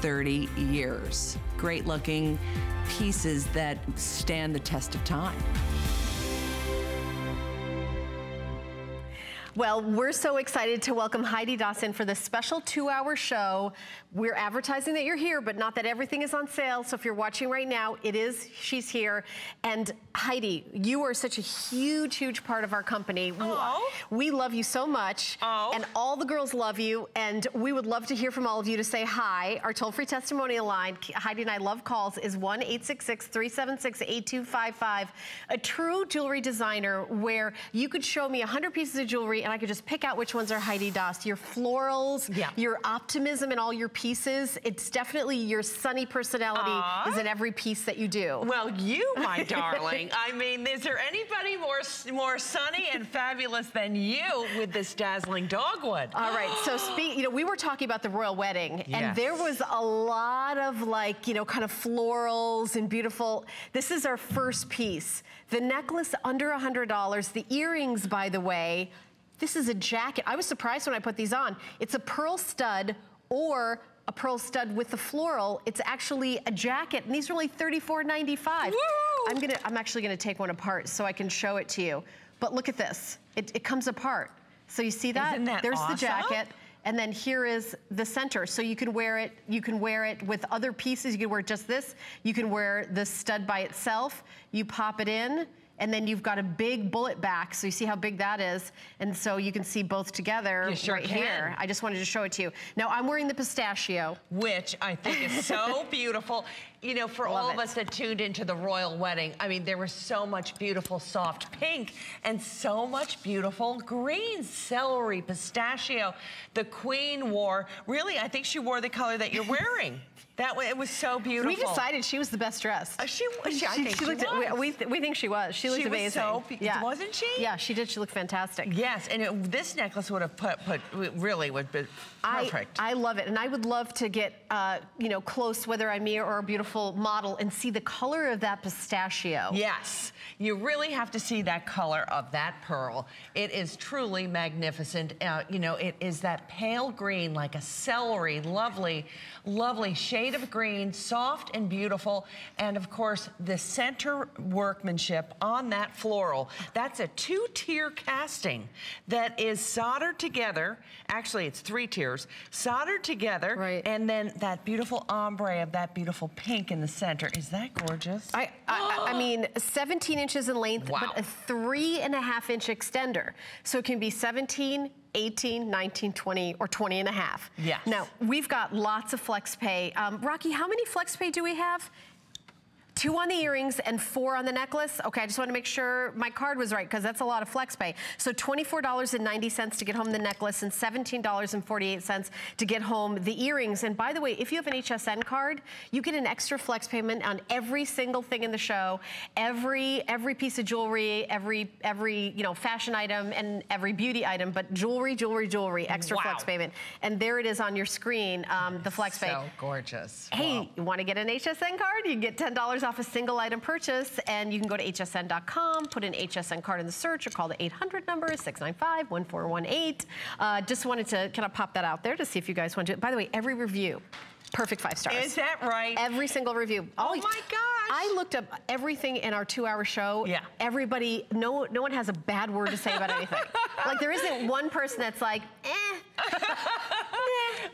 30 years. Great looking pieces that stand the test of time. Well, we're so excited to welcome Heidi Dawson for this special two-hour show. We're advertising that you're here, but not that everything is on sale. So if you're watching right now, it is, she's here. And Heidi, you are such a huge, huge part of our company. Oh. We love you so much. Oh. And all the girls love you. And we would love to hear from all of you to say hi. Our toll-free testimonial line, Heidi and I love calls, is 1-866-376-8255. A true jewelry designer where you could show me 100 pieces of jewelry and I could just pick out which ones are Heidi Daus. Your florals, Yeah. your optimism in all your pieces. It's definitely your sunny personality Aw. is in every piece that you do. Well, you, my darling. I mean, is there anybody more more sunny and fabulous than you with this dazzling dogwood? All right, so speak, you know, we were talking about the royal wedding and there was a lot of like, you know, kind of florals and beautiful. This is our first piece. The necklace under a $100. The earrings, by the way, this is a jacket. I was surprised when I put these on. It's a pearl stud or a pearl stud with the floral. It's actually a jacket and these are only $34.95. I'm gonna, I'm actually gonna take one apart so I can show it to you. But look at this, it, it comes apart. So you see that? Isn't that There's awesome? the jacket. And then here is the center. So you can wear it, you can wear it with other pieces. You can wear just this. You can wear the stud by itself. You pop it in, and then you've got a big bullet back. So you see how big that is. And so you can see both together sure right can. here. I just wanted to show it to you. Now I'm wearing the pistachio. Which I think is so beautiful. You know, for Love all of it. us that tuned into the royal wedding, I mean, there was so much beautiful soft pink and so much beautiful green, celery, pistachio. The queen wore, really, I think she wore the color that you're wearing. That wa- it was so beautiful. We decided she was the best dressed. Uh, she was. She, I think she, looked, was. We, we, th- we think she was. She looked She was amazing. so be- wasn't she? Yeah, she did. She looked fantastic. Yes, and it, this necklace would have put, put really would be perfect. I, I love it, and I would love to get, uh, you know, close, whether I'm me or a beautiful model, and see the color of that pistachio. Yes, you really have to see that color of that pearl. It is truly magnificent. Uh, you know, it is that pale green, like a celery, lovely, lovely shade of green, soft and beautiful. And of course, the center workmanship on that floral, that's a two-tier casting that is soldered together. Actually, it's three tiers, soldered together. Right. And then that beautiful ombre of that beautiful pink in the center. Is that gorgeous? I, I, I mean, 17 inches in length, Wow. but a three and a half inch extender. So it can be 17, 18, 19, 20, or 20 and a half. Yes. Now, we've got lots of flex pay. Um, Rocky, how many flex pay do we have? Two on the earrings and four on the necklace. Okay, I just want to make sure my card was right because that's a lot of flex pay. So $24.90 to get home the necklace and $17.48 to get home the earrings. And by the way, if you have an HSN card, you get an extra flex payment on every single thing in the show, every every piece of jewelry, every every you know fashion item and every beauty item, but jewelry, jewelry, jewelry, extra Wow. flex payment. And there it is on your screen, um, the flex pay. So gorgeous. Hey, Wow. you want to get an HSN card? You get $10 off a single item purchase, and you can go to hsn.com, put an HSN card in the search, or call the 800 number, 695-1418. Uh, just wanted to kind of pop that out there to see if you guys want to. By the way, every review, perfect five stars. Is that right? Every single review. Oh my gosh. I looked up everything in our two-hour show. Yeah. Everybody, no, no one has a bad word to say about anything. like there isn't one person that's like, eh.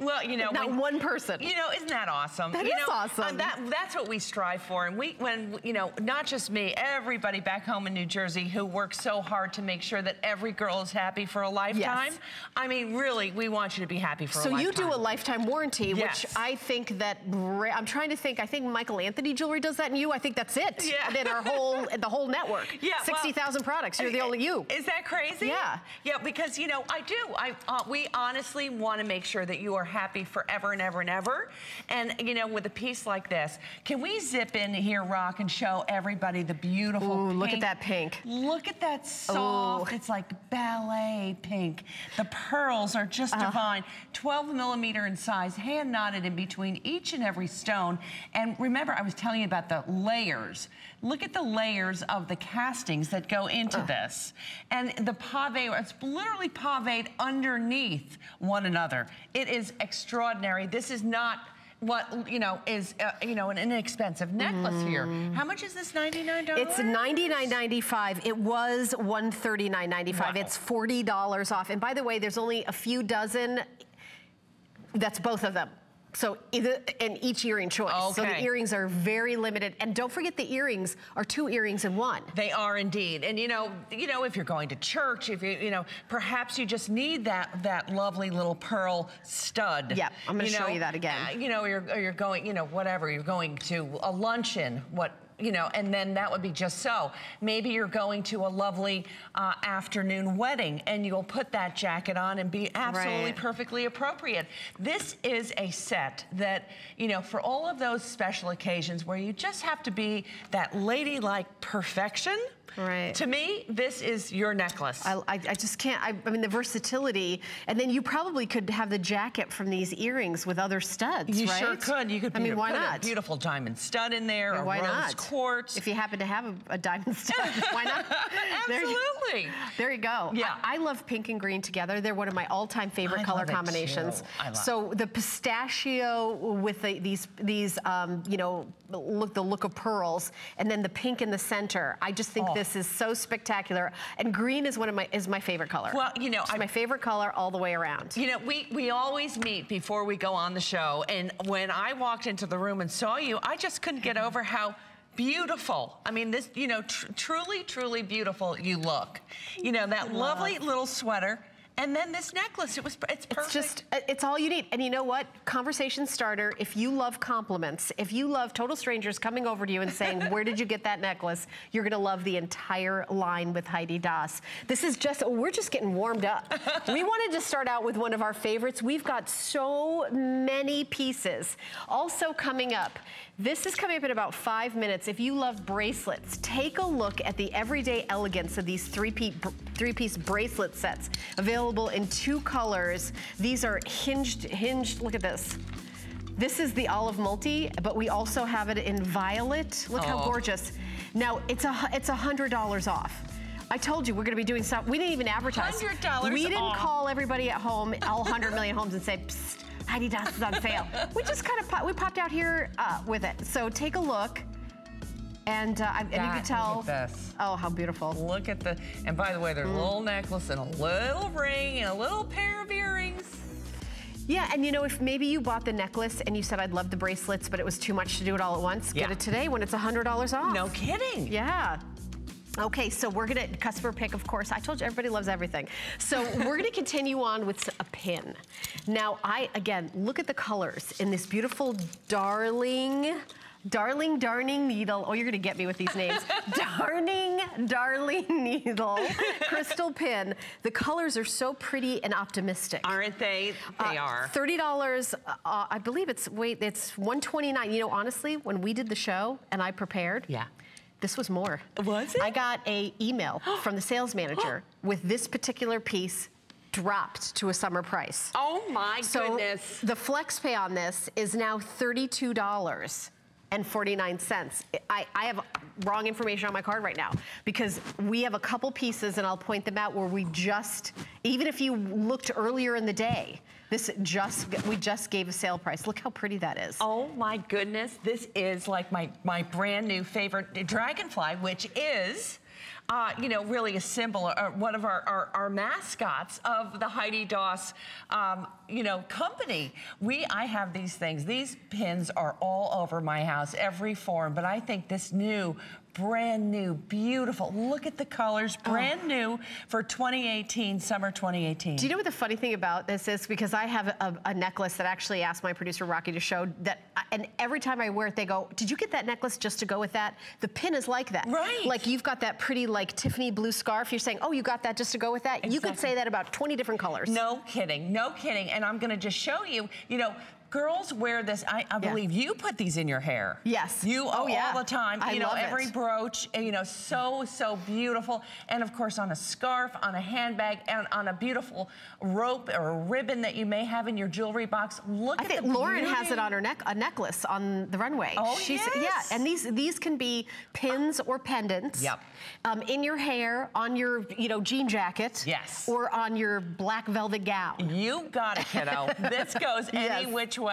well, you know, Not when- one person. You know, isn't that awesome? That you is know, awesome. uh, that that's what we strive for, and we when you know, not just me, everybody back home in New Jersey who works so hard to make sure that every girl is happy for a lifetime. Yes. I mean, really, we want you to be happy for So a lifetime. you do a lifetime warranty, which I think that I'm trying to think. I think Michael Anthony Jewelry does that, and you. I think that's it. Yeah. And then our whole the whole network. Yeah, well- sixty thousand products. You're the only you. Is that crazy? Yeah. Yeah, because you know I do. I uh, we honestly want to make sure that you are happy forever and ever and ever. And you know, with a piece like this, can we zip in here, Rock, and show everybody the beautiful? Ooh, look at that pink. Look at that soft. Ooh. It's like ballet pink. The pearls are just Uh-huh. divine. 12 millimeter in size, hand knotted in between each and every stone. And remember, I was telling you about the layers. Look at the layers of the castings that go into this. And the pave, it's literally paved underneath one another. It is extraordinary. This is not what, you know, is, uh, you know, an inexpensive necklace here. How much is this $99? Mm-hmm. It's $99.95. It was $139.95. Wow. It's $40 off. And by the way, there's only a few dozen. That's both of them. So either and each earring choice. Okay. So the earrings are very limited. And don't forget the earrings are two earrings in one. They are indeed. And you know, you know, if you're going to church, if you, you know, perhaps you just need that that lovely little pearl stud. Yeah, I'm gonna You show know, you that again. uh, you know, you're or you're going, you know, whatever, you're going to a luncheon, what you know, and then that would be just so. Maybe you're going to a lovely uh, afternoon wedding and you'll put that jacket on and be absolutely Right. perfectly appropriate. This is a set that, you know, for all of those special occasions where you just have to be that ladylike perfection. Right. To me, this is your necklace. I, I, I just can't, I, I mean, the versatility. And then you probably could have the jacket from these earrings with other studs, you right? sure could. You could I mean, put why a not? beautiful diamond stud in there, I mean, a why not? quartz. If you happen to have a, a diamond stud, why not? There you- Absolutely. There you go. Yeah. I, love pink and green together. They're one of my all-time favorite I color combinations. too. I love so the pistachio with the, these these um, you know look the look of pearls, and then the pink in the center. I just think Oh. this is so spectacular. And green is one of my is my favorite color. Well, you know, it's I- my favorite color all the way around. You know, we, we always meet before we go on the show. And when I walked into the room and saw you, I just couldn't get over how beautiful. I mean, this, you know, tr- truly, truly beautiful you look. You know, that lovely little sweater. And then this necklace, it was, it's perfect. It's just, it's all you need. And you know what? Conversation starter, if you love compliments, if you love total strangers coming over to you and saying, where did you get that necklace? You're gonna love the entire line with Heidi Daus. This is just, we're just getting warmed up. we wanted to start out with one of our favorites. We've got so many pieces. Also coming up, this is coming up in about five minutes. If you love bracelets, take a look at the everyday elegance of these three-piece three-piece bracelet sets available in two colors. These are hinged, hinged, look at this. This is the olive multi, but we also have it in violet. Look how Oh. gorgeous. Now, it's a it's a $100 off. I told you we're gonna be doing something. We didn't even advertise. $100 We didn't off. call everybody at home, all 100 million homes and say, Psst, Heidi Daus is on sale. we just kind of, pop, we popped out here uh, with it. So take a look. And, uh, I- and you can tell. Oh, how beautiful. Look at the, and by the way, Mm. there's a little necklace and a little ring and a little pair of earrings. Yeah, and you know, if maybe you bought the necklace and you said, I'd love the bracelets, but it was too much to do it all at once, get it today when it's $100 off. No kidding. Yeah. Okay, so we're gonna, customer pick, of course. I told you everybody loves everything. So we're gonna continue on with a pin. Now, I, again, look at the colors in this beautiful darling, darling, darning needle. Oh, you're gonna get me with these names. darning, darling needle, crystal pin. The colors are so pretty and optimistic. Aren't they? They Uh, are. Thirty dollars. Uh, I believe it's wait. It's one twenty nine. You know, honestly, when we did the show and I prepared, Yeah. This was more. Was it? I got a email from the sales manager with this particular piece dropped to a summer price. Oh my so goodness. the flex pay on this is now thirty-two dollars and 49 cents. I, I have wrong information on my card right now because we have a couple pieces and I'll point them out where we just, even if you looked earlier in the day, this just, we just gave a sale price. Look how pretty that is. Oh my goodness, this is like my, my brand new favorite dragonfly, which is, uh, you know, really a symbol, or one of our, our, our mascots of the Heidi Daus, um, you know, company. We, I have these things. These pins are all over my house, every form, but I think this new brand new, beautiful. Look at the colors, oh. brand new for 2018, summer 2018. Do you know what the funny thing about this is? Because I have a, a necklace that I actually asked my producer Rocky to show that, and every time I wear it, they go, "Did you get that necklace just to go with that?" The pin is like that. Right. Like you've got that pretty like Tiffany blue scarf. You're saying, "Oh, you got that just to go with that." You could say that about 20 different colors. No kidding, no kidding. And I'm gonna just show you, you know, girls wear this, I, I Yeah. believe you put these in your hair. Yes. You, Oh, all yeah. the time. I you know, every it. brooch, you know, so, so beautiful. And of course on a scarf, on a handbag, and on a beautiful rope or a ribbon that you may have in your jewelry box. Look I at think Lauren has it on her neck, a necklace on the runway. Oh, Yeah, yes. and these these can be pins or pendants. Yep. Um, in your hair, on your you know jean jacket. Yes. Or on your black velvet gown. You got it, kiddo. this goes any Yes. which way.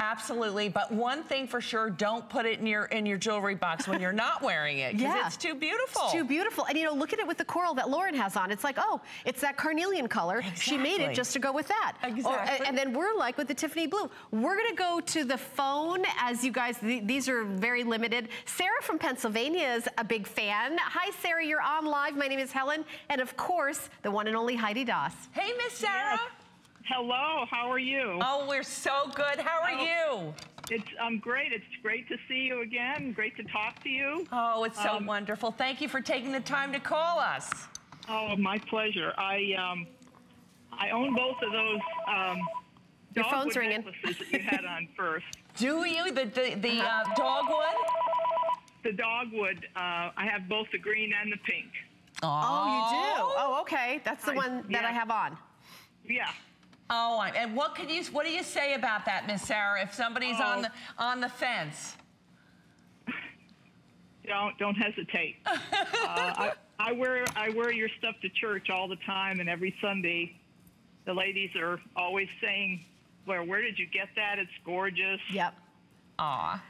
Absolutely. But one thing for sure, don't put it in your in your jewelry box when you're not wearing it. Because Yeah. it's too beautiful. It's too beautiful. And you know, look at it with the coral that Lauren has on. It's like, oh, it's that carnelian color. She made it just to go with that. Or- Exactly. and then we're like with the Tiffany blue. We're gonna go to the phone as you guys, th- these are very limited. Sarah from Pennsylvania is a big fan. Hi, Sarah, you're on live. My name is Helen. And of course, the one and only Heidi Daus. Hey, Miss Sarah. Hello, how are you? Oh, we're so good. How are you? It's I'm great. It's great to see you again. Great to talk to you. Oh, it's so Um, wonderful. Thank you for taking the time to call us. Oh, my pleasure. I um, I own both of those um, Your phone's dogwood ringing. that you had on first. Do you? The, the, the uh, dogwood? The dogwood. Uh, I have both the green and the pink. Oh, you do? Oh, okay. That's the I- one that I have on. Yeah. Oh, I- and what can you what do you say about that, Miss Sarah? If somebody's on Oh. the on the fence, Don't don't hesitate. uh, I, I wear I wear your stuff to church all the time, and every Sunday, the ladies are always saying, "Where where did you get that? It's gorgeous." Yep. aw.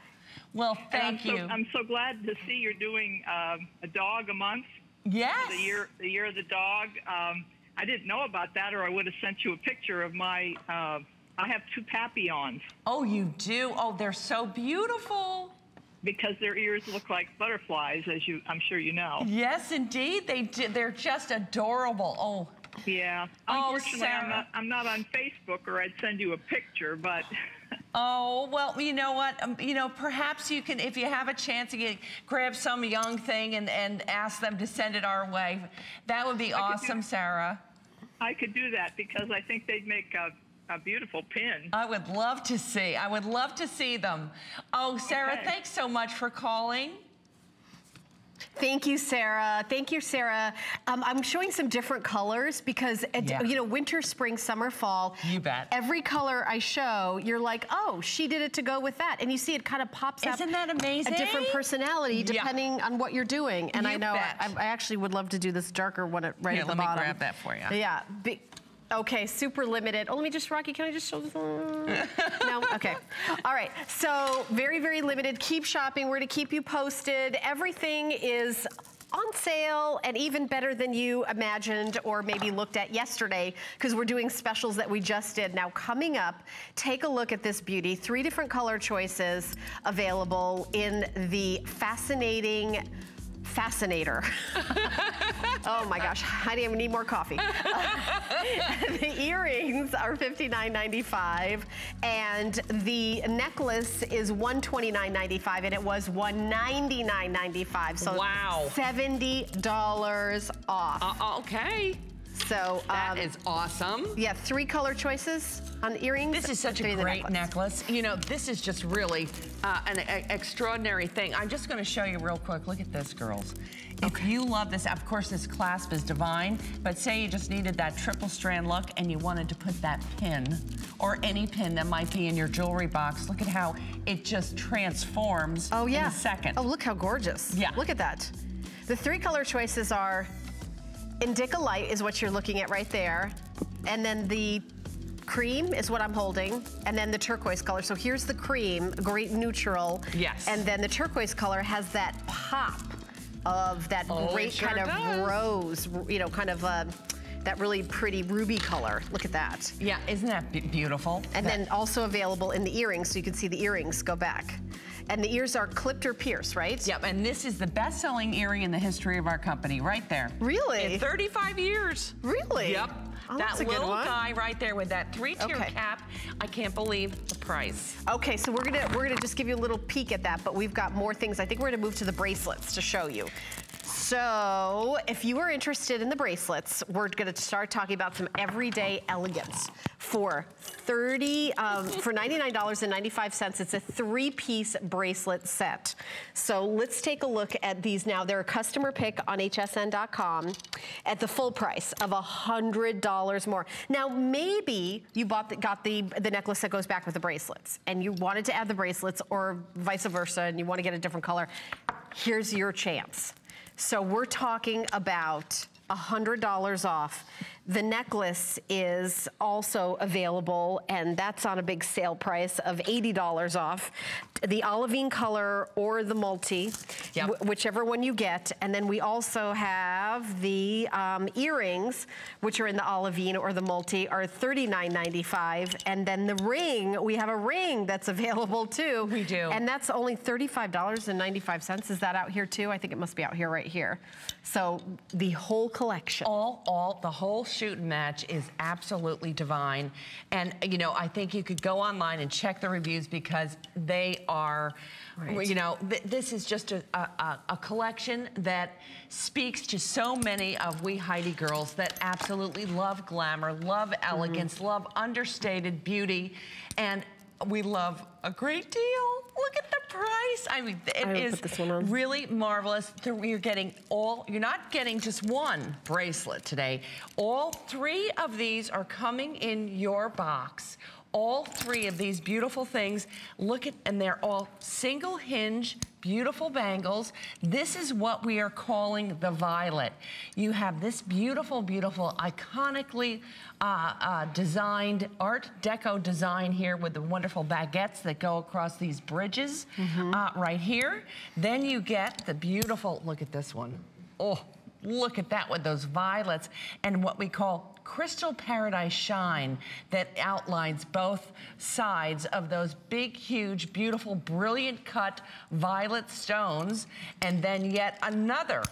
Well, thank I'm you. So, I'm so glad to see you're doing um, a dog a month. yes. The year, the year of the dog. Um, I didn't know about that, or I would have sent you a picture of my. Uh, I have two papillons Oh, you do. Oh, they're so beautiful. because their ears look like butterflies, as you, I'm sure you know. Yes, indeed, they do. They're just adorable. Oh, Yeah. Oh, Unfortunately, I'm not. I'm not on Facebook, or I'd send you a picture. But Oh, well, you know what? Um, you know, perhaps you can, if you have a chance to get, grab some young thing and, and ask them to send it our way. That would be do- awesome, Sarah. I could do that because I think they'd make a, a beautiful pin. I would love to see. I would love to see them. Oh, Sarah, Okay. thanks so much for calling. Thank you, Sarah. Thank you, Sarah. Um, I'm showing some different colors because, Yeah. you know, winter, spring, summer, fall. You bet. Every color I show, you're like, oh, she did it to go with that. And you see it kind of pops up. Isn't that amazing? A different personality Yeah. depending on what you're doing. And I know. I, I actually would love to do this darker one right Here, at the bottom. Yeah, let me grab that for you. Yeah. Be- Okay, super limited. Oh, let me just, Rocky, can I just show this? no? Okay. All right. So, very, very limited. Keep shopping. We're to keep you posted. Everything is on sale and even better than you imagined or maybe looked at yesterday because we're doing specials that we just did. Now, coming up, take a look at this beauty. Three different color choices available in the fascinating Fascinator. oh my gosh, Heidi, I need more coffee. the earrings are $59.95 and the necklace is $129.95 and it was $199.95. So Wow. $70 off. Uh, okay. So that um, is awesome. yeah, three color choices on the earrings. This is such a great necklace. You know, this is just really uh, an extraordinary thing. I'm just going to show you real quick. Look at this, girls. If you love this, of course, this clasp is divine, but say you just needed that triple strand look and you wanted to put that pin or any pin that might be in your jewelry box, look at how it just transforms Oh yeah. in a second. Oh, look how gorgeous. Yeah. Look at that. The three color choices are Indicolite is what you're looking at right there. And then the cream is what I'm holding. And then the turquoise color. So here's the cream, great neutral. Yes. And then the turquoise color has that pop of that Oh, great sure kind of does. rose, you know, kind of uh, that really pretty ruby color. Look at that. Yeah, isn't that beautiful? And That- then also available in the earrings, so you can see the earrings go back. And the ears are clipped or pierced, right? Yep, and this is the best-selling earring in the history of our company, right there. Really? In 35 years. Really? Yep. Oh, that that's a good little guy right there with that three-tier Okay. cap. I can't believe the price. Okay, so we're gonna we're gonna just give you a little peek at that, but we've got more things. I think we're gonna move to the bracelets to show you. So, if you are interested in the bracelets, we're gonna start talking about some everyday elegance for 30 um, for $99.95. It's a three-piece bracelet set. So let's take a look at these now. They're a customer pick on hsn.com at the full price of $100 more. Now, maybe you bought the, got the, the necklace that goes back with the bracelets and you wanted to add the bracelets or vice versa and you want to get a different color. Here's your chance. So we're talking about $100 off. The necklace is also available, and that's on a big sale price of $80 off. The olivine color or the multi, Yep. whichever one you get. And then we also have the um, earrings, which are in the olivine or the multi, are $39.95. And then the ring, we have a ring that's available too. We do. And that's only $35.95. Is that out here too? I think it must be out here right here. So the whole collection. all, all, the whole shoot and match is absolutely divine. And, you know, I think you could go online and check the reviews because they are, Right. you know, th this is just a, a, a- collection that speaks to so many of we Heidi girls that absolutely love glamour, love elegance, Mm-hmm. love understated beauty, and we love a great deal. Look at the price. I mean, it I is put this one on. really marvelous. You're getting all, you're not getting just one bracelet today. All three of these are coming in your box. All three of these beautiful things. Look at, and they're all single hinge, beautiful bangles. This is what we are calling the violet. You have this beautiful, beautiful, iconically uh, uh, designed Art Deco design here with the wonderful baguettes that go across these bridges uh, right here. Then you get the beautiful, look at this one. Oh, look at that with those violets and what we call crystal paradise shine that outlines both sides of those big, huge, beautiful, brilliant cut violet stones. And then yet another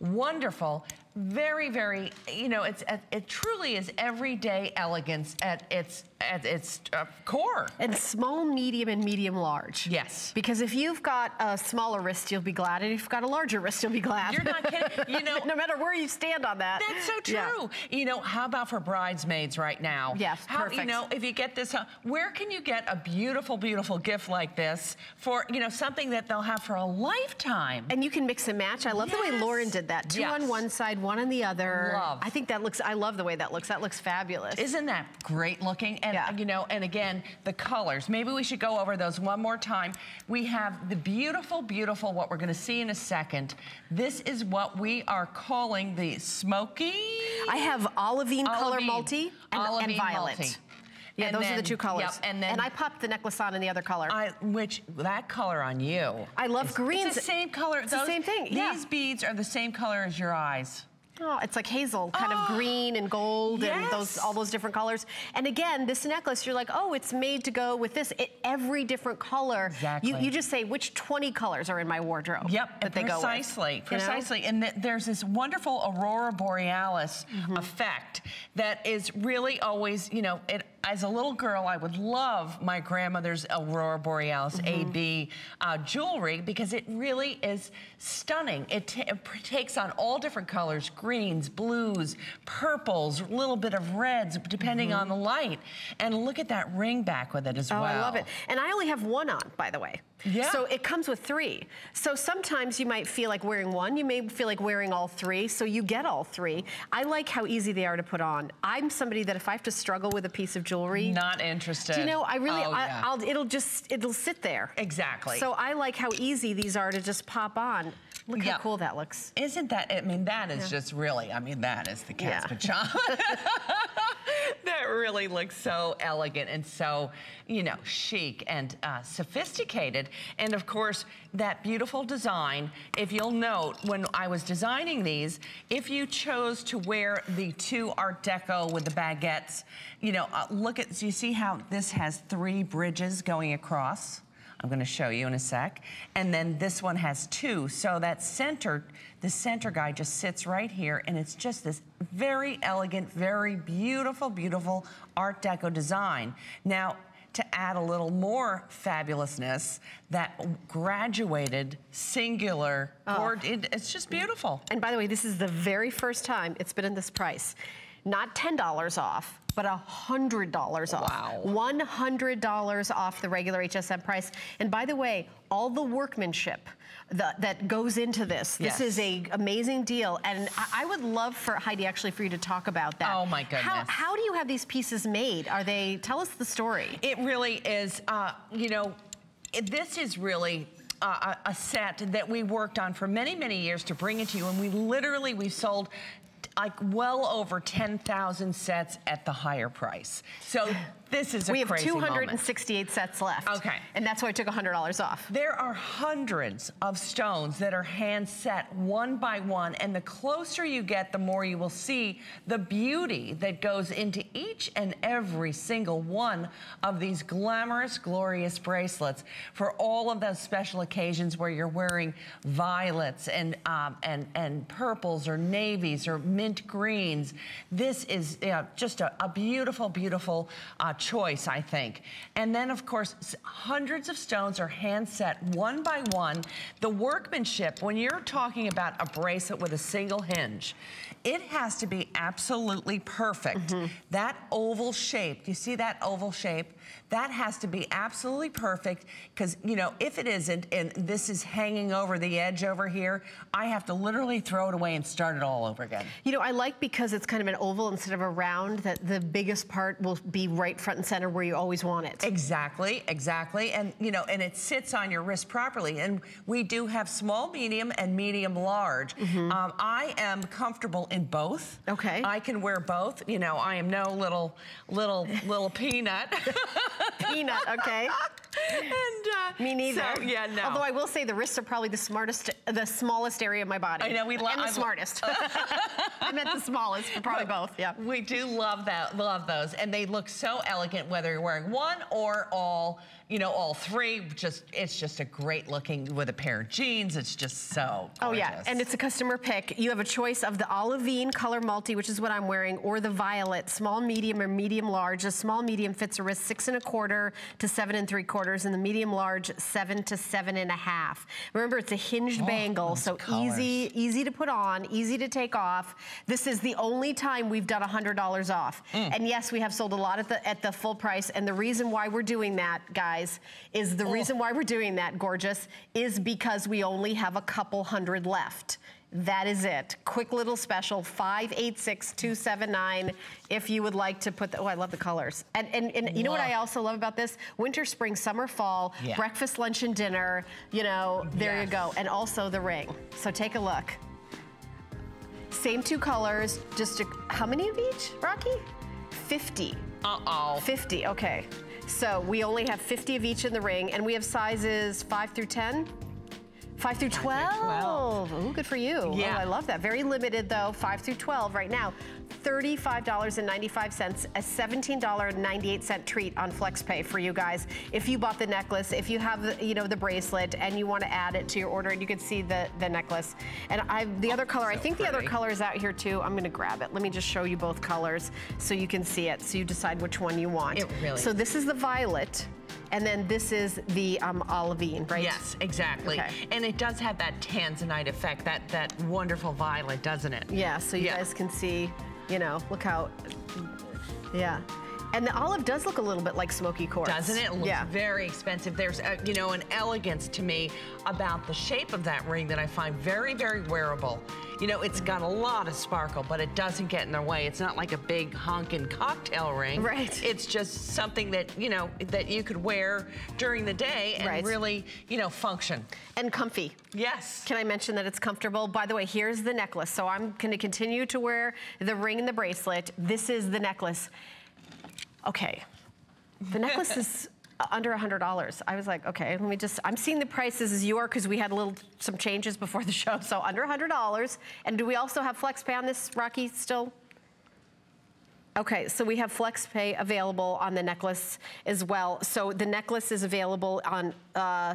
wonderful, very, very, you know, it's it truly is everyday elegance at its at its uh, core. And small, medium, and medium large. Yes. Because if you've got a smaller wrist, you'll be glad. And if you've got a larger wrist, you'll be glad. You're not kidding. You know- no matter where you stand on that. That's so Yeah. true. You know, how about for bridesmaids right now? Yes, how, You know, if you get this, uh, where can you get a beautiful, beautiful gift like this for, you know, something that they'll have for a lifetime? And you can mix and match. I love the way Lauren did that. Two Yes. on one side, one on the other. Love. I think that looks, I love the way that looks. That looks fabulous. Isn't that great looking? And Yeah. you know, and again, the colors. Maybe we should go over those one more time. We have the beautiful, beautiful, what we're gonna see in a second. This is what we are calling the smoky. I have olivine, color multi and, and violet. multi. Yeah, And those are the two colors. yep, and then- and I popped the necklace on in the other color. I, which that color on you. I love is- greens. It's the same color. It's the same thing, These beads are the same color as your eyes. Oh, it's like hazel, kind Oh, of green and gold and those all those different colors. And again, this necklace, you're like, oh, it's made to go with this. It, every different color. Exactly. You, you just say which 20 colors are in my wardrobe. Yep, that they go with. precisely, you know? precisely. And th- there's this wonderful aurora borealis Mm-hmm. effect that is really always, you know, it. As a little girl, I would love my grandmother's aurora borealis Mm-hmm. AB uh, jewelry because it really is stunning. It, it takes on all different colors: greens, blues, purples, a little bit of reds, depending on the light. And look at that ring back with it as. Oh, well. I love it. And I only have one on, by the way. Yeah. So it comes with three. So sometimes you might feel like wearing one. You may feel like wearing all three. So you get all three. I like how easy they are to put on. I'm somebody that if I have to struggle with a piece of jewelry, Not interested. do you know, I really, Oh, I, yeah. I'll, it'll just, it'll sit there. Exactly. So I like how easy these are to just pop on. Look Yeah. how cool that looks. Isn't that, I mean, that is just really, I mean, that is the cat's Yeah. pajama. that really looks so elegant and so, you know, chic and uh, sophisticated. And of course, that beautiful design, if you'll note, when I was designing these, if you chose to wear the two Art Deco with the baguettes, you know, uh, look at, so you see how this has three bridges going across? I'm going to show you in a sec. And then this one has two. So that center, the center guy just sits right here and it's just this very elegant, very beautiful, beautiful Art Deco design. Now, to add a little more fabulousness, that graduated, singular, oh. cord- it- it's just beautiful. And by the way, this is the very first time it's been in this price. Not $10 off, but $100 off. Wow. $100 off the regular HSN price. And by the way, all the workmanship the, that goes into this, this Yes. is a amazing deal. And I, I would love for Heidi actually for you to talk about that. Oh, my goodness. how do you have these pieces made? Are they, tell us the story. It really is, uh, you know, it- this is really uh, a a set that we worked on for many, many years to bring it to you. And we literally, we sold like well over 10,000 sets at the higher price. So this is a we have crazy moment. 268 sets left. Okay. And that's why I took $100 off. There are hundreds of stones that are hand set one by one, and the closer you get, the more you will see the beauty that goes into each and every single one of these glamorous, glorious bracelets for all of those special occasions where you're wearing violets and um, and and purples or navies or mint greens. This is uh, just a, a, beautiful, beautiful uh, choice, I think. And then, of course, hundreds of stones are hand set one by one. The workmanship, when you're talking about a bracelet with a single hinge, it has to be absolutely perfect. Mm -hmm. That oval shape, you see that oval shape? That has to be absolutely perfect because, you know, if it isn't and this is hanging over the edge over here, I have to literally throw it away and start it all over again. You know, I like because it's kind of an oval instead of a round that the biggest part will be right front and center where you always want it. Exactly, exactly. And, you know, and it sits on your wrist properly. And we do have small, medium, and medium large. Mm -hmm. um, I am comfortable in both. Okay. I can wear both. You know, I am no little, little, little peanut. peanut, okay. and uh, me neither. So, yeah, no. Although I will say the wrists are probably the smartest, the smallest area of my body. I know we love. And the I smartest. I meant the smallest, but probably both. Yeah. We do love that, love those, and they look so elegant whether you're wearing one or all you know, all three, just it's just a great looking with a pair of jeans. It's just so gorgeous. Oh yeah, and it's a customer pick. You have a choice of the olivine color multi, which is what I'm wearing, or the violet, small, medium, or medium large. The small medium fits a wrist six and a quarter to seven and three quarters, and the medium large seven to seven and a half. Remember, it's a hinged oh, bangle, so colors. easy, easy to put on, easy to take off. This is the only time we've done $100 off. Mm. And yes, we have sold a lot at the, at the full price, and the reason why we're doing that, guys, guys, is the oh. reason why we're doing that, gorgeous, is because we only have a couple hundred left. That is it. Quick little special, 586279, if you would like to put the, oh, I love the colors. And, and, and you know what I also love about this? Winter, spring, summer, fall, yeah. breakfast, lunch, and dinner, you know, there yes. you go. And also the ring. So take a look. Same two colors, just a, how many of each, Rocky? 50. Uh-oh. 50, okay. So we only have 50 of each in the ring, and we have sizes 5 through 10. 5 through 12. 5 through 12. Ooh, good for you. Oh, yeah. Oh, I love that. Very limited though, 5 through 12 right now. $35.95, a $17.98 treat on FlexPay for you guys. If you bought the necklace, if you have the, you know, the bracelet and you want to add it to your order and you can see the, the necklace. And I, the other oh, color, so I think pretty. the other color is out here too. I'm going to grab it. Let me just show you both colors so you can see it. So you decide which one you want. It really So this is the violet. And then this is the um, olivine, right? Yes, exactly. Okay. And it does have that tanzanite effect, that, that wonderful violet, doesn't it? Yeah, so you yeah. guys can see you know, look how, yeah. And the olive does look a little bit like smoky quartz. Doesn't it? It looks yeah. very expensive. There's, a, you know, an elegance to me about the shape of that ring that I find very, very wearable. You know, it's got a lot of sparkle, but it doesn't get in the way. It's not like a big honking cocktail ring. Right. It's just something that, you know, that you could wear during the day and right. really, you know, function. And comfy. Yes. Can I mention that it's comfortable? By the way, here's the necklace. So I'm going to continue to wear the ring and the bracelet. This is the necklace. Okay. The necklace is under $100. I was like, okay, let me just, I'm seeing the prices as you are because we had a little, some changes before the show. So under $100. And do we also have flex pay on this, Rocky, still? Okay, so we have flex pay available on the necklace as well. So the necklace is available on uh,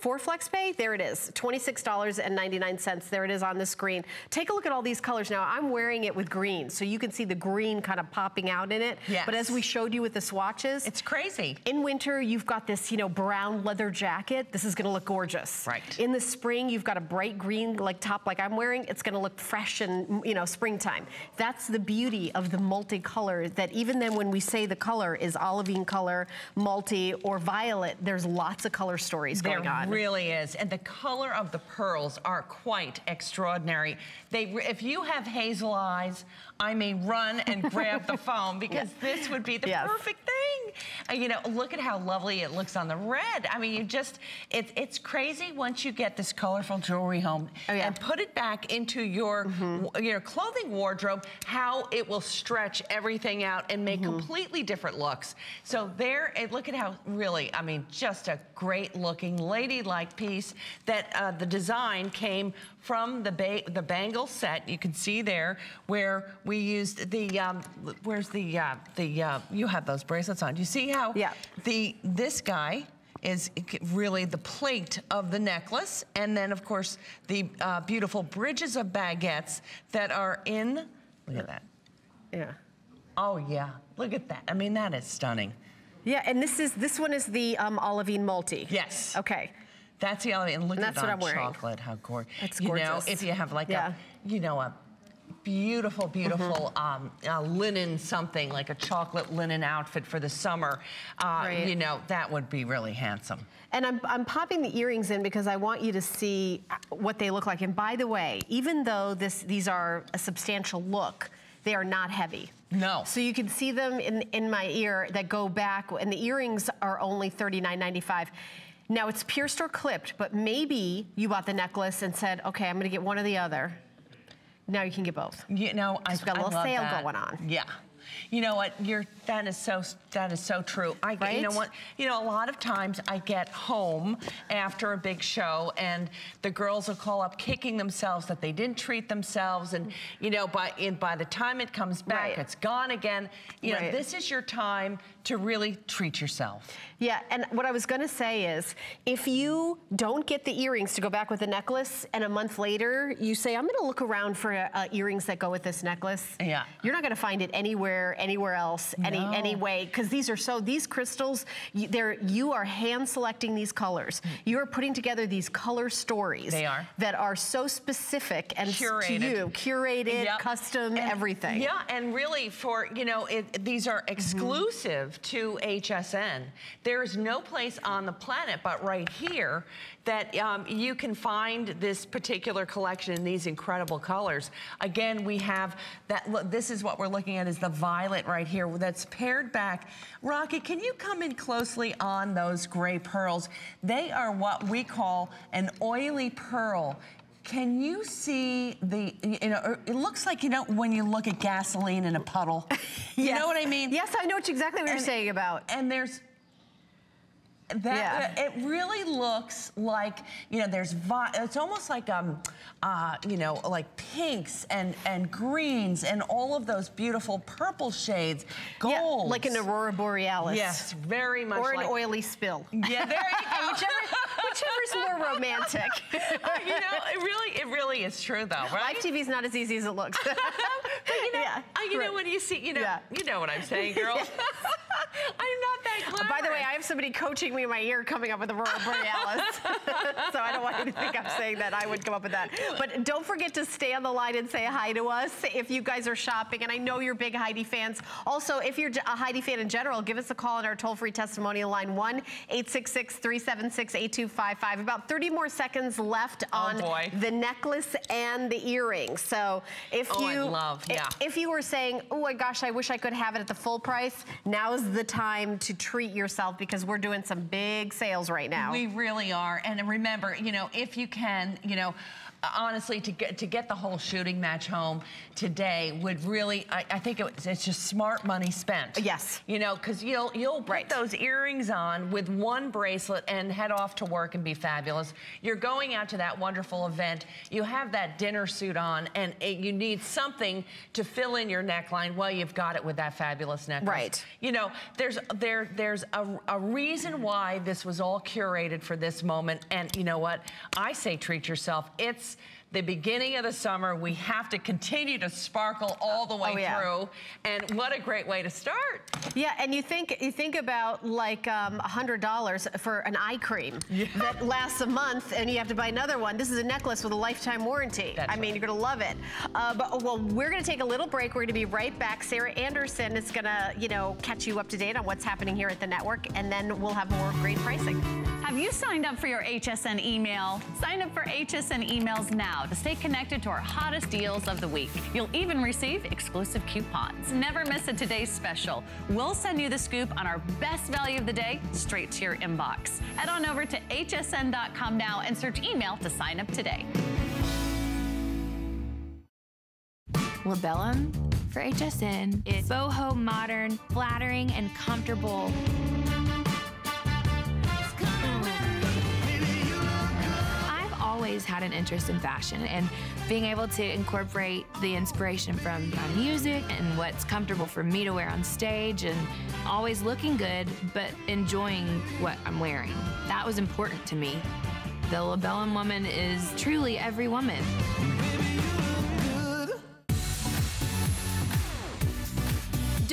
for FlexPay, there it is, $26.99. There it is on the screen. Take a look at all these colors. Now, I'm wearing it with green, so you can see the green kind of popping out in it. Yes. But as we showed you with the swatches. It's crazy. In winter, you've got this, you know, brown leather jacket. This is gonna look gorgeous. Right. In the spring, you've got a bright green like top like I'm wearing. It's gonna look fresh and, you know, springtime. That's the beauty of the multicolor that even then when we say the color is olivine color, multi, or violet, there's lots of color stories going there on really is. And the color of the pearls are quite extraordinary. They, if you have hazel eyes, I may run and grab the phone because yes. this would be the yes. perfect thing. Uh, you know, look at how lovely it looks on the red. I mean, you just, it, it's crazy once you get this colorful jewelry home Oh, yeah. and put it back into your, Mm-hmm. your clothing wardrobe, how it will stretch everything out and make Mm-hmm. completely different looks. So there, and look at how really, I mean, just a great looking ladylike piece that uh, the design came from the ba the bangle set. You can see there where we used the, um, where's the, uh, the, uh, you have those bracelets on. Do you see how Yeah. the, this guy is really the plate of the necklace. And then of course, the uh, beautiful bridges of baguettes that are in, look at that. Yeah. Oh yeah, look at that. I mean, that is stunning. Yeah, and this is this one is the um, olivine multi. Yes. Okay. That's the other, and look And at that chocolate, how gorgeous. It's You know, if you have like Yeah. a, you know, a beautiful, beautiful um, uh, linen something, like a chocolate linen outfit for the summer, uh, Right. you know, that would be really handsome. And I'm, I'm popping the earrings in because I want you to see what they look like. And by the way, even though this these are a substantial look, they are not heavy. No. So you can see them in, in my ear that go back, and the earrings are only $39.95. Now it's pierced or clipped, but maybe you bought the necklace and said, okay, I'm gonna get one or the other. Now you can get both. You know, I, Just got a little sale that. going on. Yeah. You know what? You're that is so that is so true. I get you know what? You know, a lot of times I get home after a big show and the girls will call up kicking themselves that they didn't treat themselves and you know by in by the time it comes back Right. it's gone again. You know, this is your time to really treat yourself. Yeah, and what I was gonna say is, if you don't get the earrings to go back with the necklace, and a month later you say, I'm gonna look around for uh, earrings that go with this necklace. Yeah. You're not gonna find it anywhere, anywhere else, any No. any way, because these are so, these crystals, you, they're, you are hand selecting these colors. Hmm. You are putting together these color stories. They are. That are so specific and to Curated. you, curated, Yep. custom, And- everything. Yeah, and really for, you know, it, these are mm-hmm. exclusive to HSN. There is no place on the planet but right here that um, you can find this particular collection in these incredible colors. Again, we have that, look, this is what we're looking at is the violet right here that's paired back. Rocky, can you come in closely on those gray pearls? They are what we call an oily pearl. Can you see the, you know, it looks like, you know, when you look at gasoline in a puddle. You know what I mean? Yes, I know what- exactly what you're saying about. And there's, that, it really looks like, you know, there's, vi- it's almost like, um, uh, you know, like pinks and, and greens and all of those beautiful purple shades, golds. Yeah, like an aurora borealis. Yes, very much Or an oily spill. Yeah, there you go. whichever, whichever's more romantic. you know, it really, it really is true though, right? Live TV's not as easy as it looks. But you know, Yeah, uh, you know right. when you see, you know, Yeah. you know what I'm saying, girl. I'm not that glamorous. By the way, I have somebody coaching me in my ear coming up with Aurora Borealis. so I don't want you to think I'm saying that I would come up with that. But don't forget to stay on the line and say hi to us if you guys are shopping. And I know you're big Heidi fans. Also, if you're a Heidi fan in general, give us a call on our toll-free testimonial line, 1-866-376-8255. About 30 more seconds left oh, on Oh, boy. the necklace and the earrings. So if Oh, you love, yeah. if you were saying, oh my gosh, I wish I could have it at the full price, now's the time to treat yourself because we're doing some big sales right now. We really are. And remember, you know, if you can, you know, honestly, to get to get the whole shooting match home today would really, I, I think it, it's just smart money spent. Yes. You know, because you'll you'll put Right. those earrings on with one bracelet and head off to work and be fabulous. You're going out to that wonderful event. You have that dinner suit on, and uh, you need something to fill in your neckline. Well, you've got it with that fabulous necklace. Right. You know, there's there there's a, a reason why this was all curated for this moment. And you know what? I say treat yourself. It's the beginning of the summer. We have to continue to sparkle all the way Oh, yeah. through. And what a great way to start. Yeah, and you think you think about like um, hundred dollars for an eye cream that lasts a month, and you have to buy another one. This is a necklace with a lifetime warranty. That's I mean, right. you're gonna love it. Uh, but well, we're gonna take a little break. We're gonna be right back. Sarah Anderson is gonna, you know, catch you up to date on what's happening here at the network, and then we'll have more great pricing. Have you signed up for your HSN email? Sign up for HSN emails now to stay connected to our hottest deals of the week. You'll even receive exclusive coupons. Never miss a today's special. We'll send you the scoop on our best value of the day straight to your inbox. Head on over to hsn.com now and search email to sign up today. Labellum for HSN is boho modern, flattering, and comfortable. Always had an interest in fashion and being able to incorporate the inspiration from my music and what's comfortable for me to wear on stage and always looking good but enjoying what I'm wearing. That was important to me. The Labellum woman is truly every woman.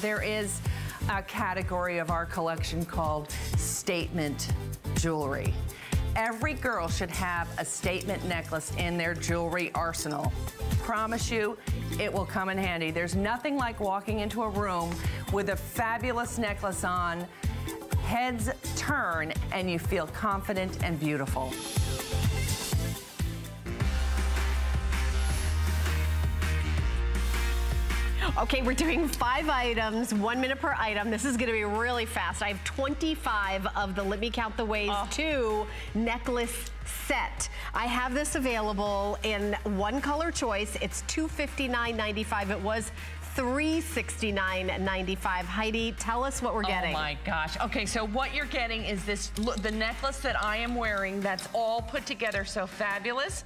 There is a category of our collection called statement jewelry. Every girl should have a statement necklace in their jewelry arsenal. Promise you, it will come in handy. There's nothing like walking into a room with a fabulous necklace on, heads turn, and you feel confident and beautiful. Okay, we're doing five items, one minute per item. This is gonna be really fast. I have 25 of the Let Me Count the Ways Oh. 2 necklace set. I have this available in one color choice. It's $259.95. It was $369.95. Heidi, tell us what we're oh getting. Oh my gosh. Okay, so what you're getting is this, the necklace that I am wearing that's all put together so fabulous.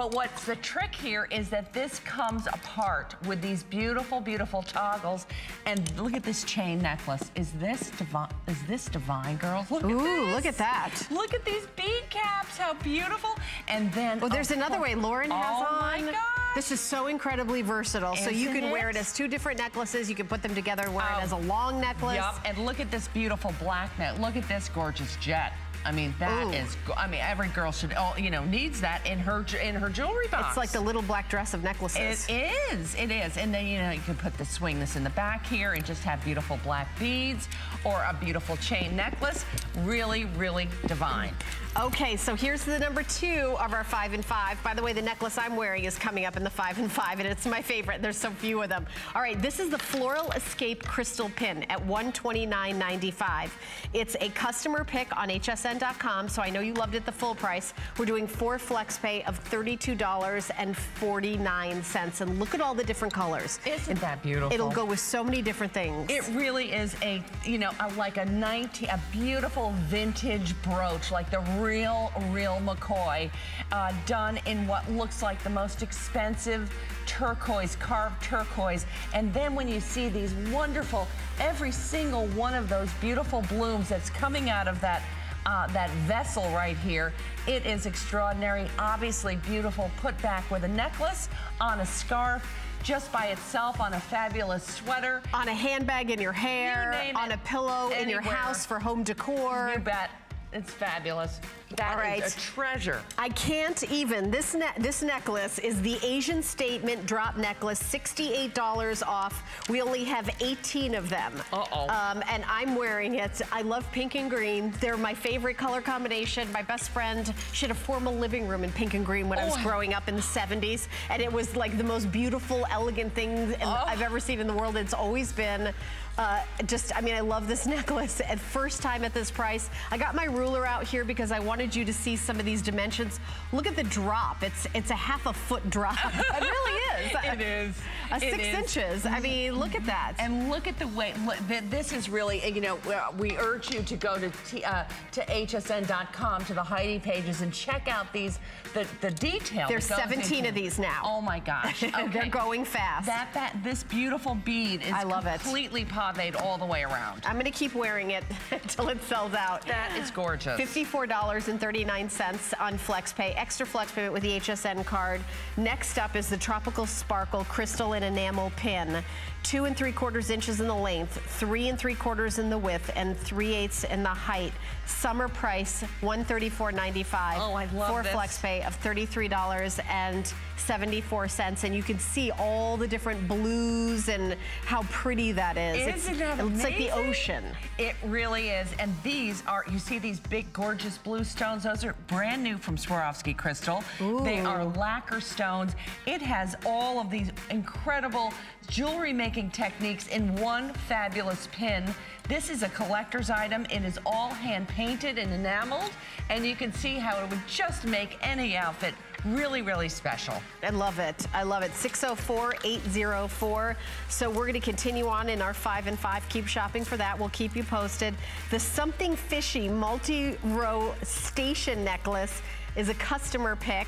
But what's the trick here is that this comes apart with these beautiful, beautiful toggles. And look at this chain necklace. Is this divine? Is this divine, girls? Look Ooh, at this. look at that. Look at these bead caps. How beautiful. And then, Well, there's another way Lauren has oh on. oh on. my gosh. This is so incredibly versatile. so you Isn't can wear it? it as two different necklaces. You can put them together and wear Oh. it as a long necklace. Yup, and look at this beautiful black net. Look at this gorgeous jet. I mean, that Ooh. is. I mean, every girl should, oh, you know, needs that in her in her jewelry box. It's like the little black dress of necklaces. It is. It is. And then, you know, you can put the swing this in the back here and just have beautiful black beads or a beautiful chain necklace. Really, really divine. Okay, so here's the number two of our five and five. By the way, the necklace I'm wearing is coming up in the five and five, and it's my favorite. There's so few of them. All right, this is the Floral Escape Crystal Pin at $129.95. It's a customer pick on hsn.com, so I know you loved it the full price. We're doing four flex pay of $32.49, and look at all the different colors. Isn't that beautiful? It'll go with so many different things. It really is a, you know, a, like a 19, a beautiful vintage brooch, like the real, real McCoy, uh, done in what looks like the most expensive turquoise, carved turquoise. And then when you see these wonderful, every single one of those beautiful blooms that's coming out of that uh, that vessel right here. It is extraordinary, obviously beautiful, put back with a necklace, on a scarf, just by itself, on a fabulous sweater. on a handbag in your hair, You on it. a pillow in your house for home decor. You bet. It's fabulous. That All is a treasure. I can't even. This ne this necklace is the Asian Statement drop necklace, $68 off. We only have 18 of them. Uh-oh. Um, and I'm wearing it. I love pink and green. They're my favorite color combination. My best friend, she had a formal living room in pink and green when I was Oh. growing up in the 70s. And it was like the most beautiful, elegant thing Oh. I've ever seen in the world. It's always been uh, just, I mean, I love this necklace. At first time at this price, I got my ruler out here because I wanted you to see some of these dimensions. Look at the drop. It's it's a half a foot drop. it really is. It is. A six is. inches. I mean, look at that. And look at the way, look, th- this is really, you know, uh, we urge you to go to, t, uh, to hsn.com, to the Heidi pages, and check out these, the, the detail. There's 17 into- of these now. Oh my gosh. They're going fast. That, that, this beautiful bead is I love it. completely paved all the way around. I'm gonna keep wearing it until it sells out. That is gorgeous. $54.39 on FlexPay. Extra flex payment with the HSN card. Next up is the Tropical Sparkle Crystal and Enamel Pin. Two and three quarters inches in the length, three and three quarters in the width, and three eighths in the height. Summer price, $134.95. Oh, I love For this. FlexPay of $33.74. And you can see all the different blues and how pretty that is. Isn't it's, that it's like the ocean. It really is. And these are, you see these big, gorgeous blue stones? Those are brand new from Swarovski Crystal. Ooh. They are lacquer stones. It has all of these incredible jewelry making techniques in one fabulous pin. This is a collector's item. It is all hand painted and enameled. And you can see how it would just make any outfit really, really special. I love it. I love it. 604-804. So we're going to continue on in our five and five. Keep shopping for that. We'll keep you posted. The Something Fishy multi-row station necklace is a customer pick.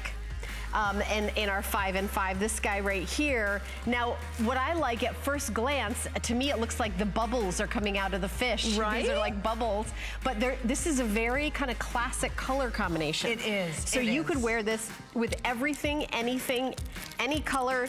Um, and in our five and five, this guy right here. Now, what I like at first glance, to me, it looks like the bubbles are coming out of the fish. Right? These are like bubbles, but this is a very kind of classic color combination. It is, So it you is. could wear this with everything, anything, any color,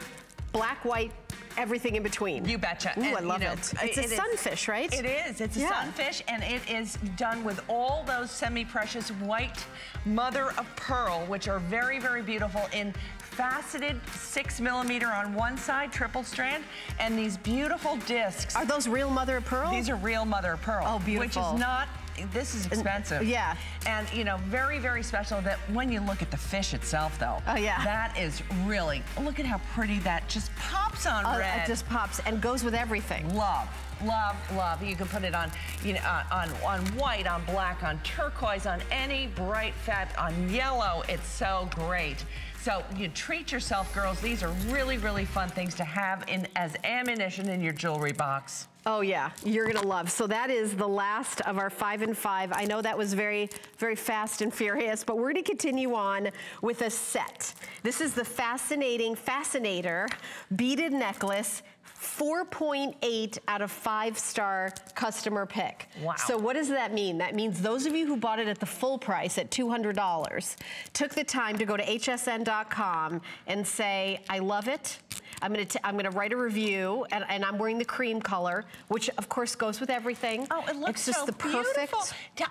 black, white, everything in between. You betcha. Ooh, And, I you love know, it. It's a it is- sunfish, right? It is. It's a Yeah. sunfish, and it is done with all those semi-precious white mother of pearl, which are very, very beautiful in faceted six millimeter on one side, triple strand, and these beautiful discs. Are those real mother of pearl? These are real mother of pearl. Oh, beautiful. Which is not, this is expensive. yeah. And, you know, very, very special that when you look at the fish itself, though. Oh, yeah. That is really, look at how pretty that just pops on Oh, red. it just pops and goes with everything. Love, love, love. You can put it on, you know, uh, on on white, on black, on turquoise, on any bright fat, on yellow. It's so great. So you treat yourself, girls. These are really, really fun things to have in as ammunition in your jewelry box. Oh yeah, you're gonna love. So that is the last of our five and five. I know that was very, very fast and furious, but we're gonna continue on with a set. This is the fascinating Fascinator beaded necklace. 4.8 out of five star customer pick. Wow. So what does that mean? That means those of you who bought it at the full price at $200 took the time to go to hsn.com and say, I love it. I'm gonna, t- I'm gonna write a review, and, and I'm wearing the cream color, which of course goes with everything. Oh, it looks It's just so the perfect. beautiful.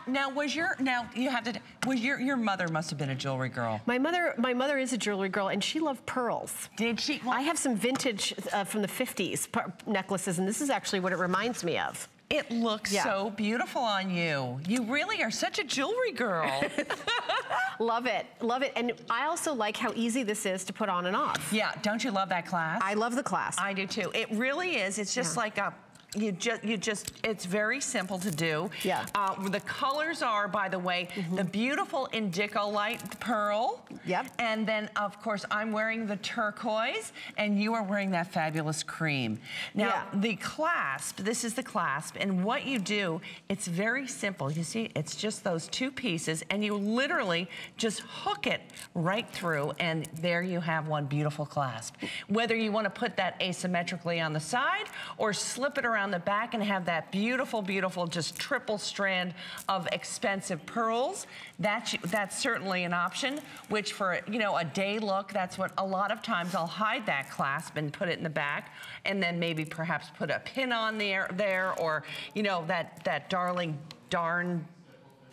Now, was your now you have to was your your mother must have been a jewelry girl. My mother, my mother is a jewelry girl, and she loved pearls. Did she? Well, I have some vintage uh, from the 50s necklaces, and this is actually what it reminds me of. It looks Yeah. so beautiful on you. You really are such a jewelry girl. Love it, love it. And I also like how easy this is to put on and off. yeah, don't you love that class? I love the class. I do too. It really is. It's just Yeah. like a. You just, you just, it's very simple to do. Yeah. Uh, the colors are, by the way, the beautiful Indicolite pearl. Yep. And then, of course, I'm wearing the turquoise, and you are wearing that fabulous cream. Now, Yeah. the clasp, this is the clasp, and what you do, it's very simple. You see, it's just those two pieces, and you literally just hook it right through, and there you have one beautiful clasp. Whether you want to put that asymmetrically on the side or slip it around the back and have that beautiful, beautiful, just triple strand of expensive pearls, that's, that's certainly an option, which for, you know, a day look, that's what a lot of times I'll hide that clasp and put it in the back, and then maybe perhaps put a pin on there, there or, you know, that, that darling darn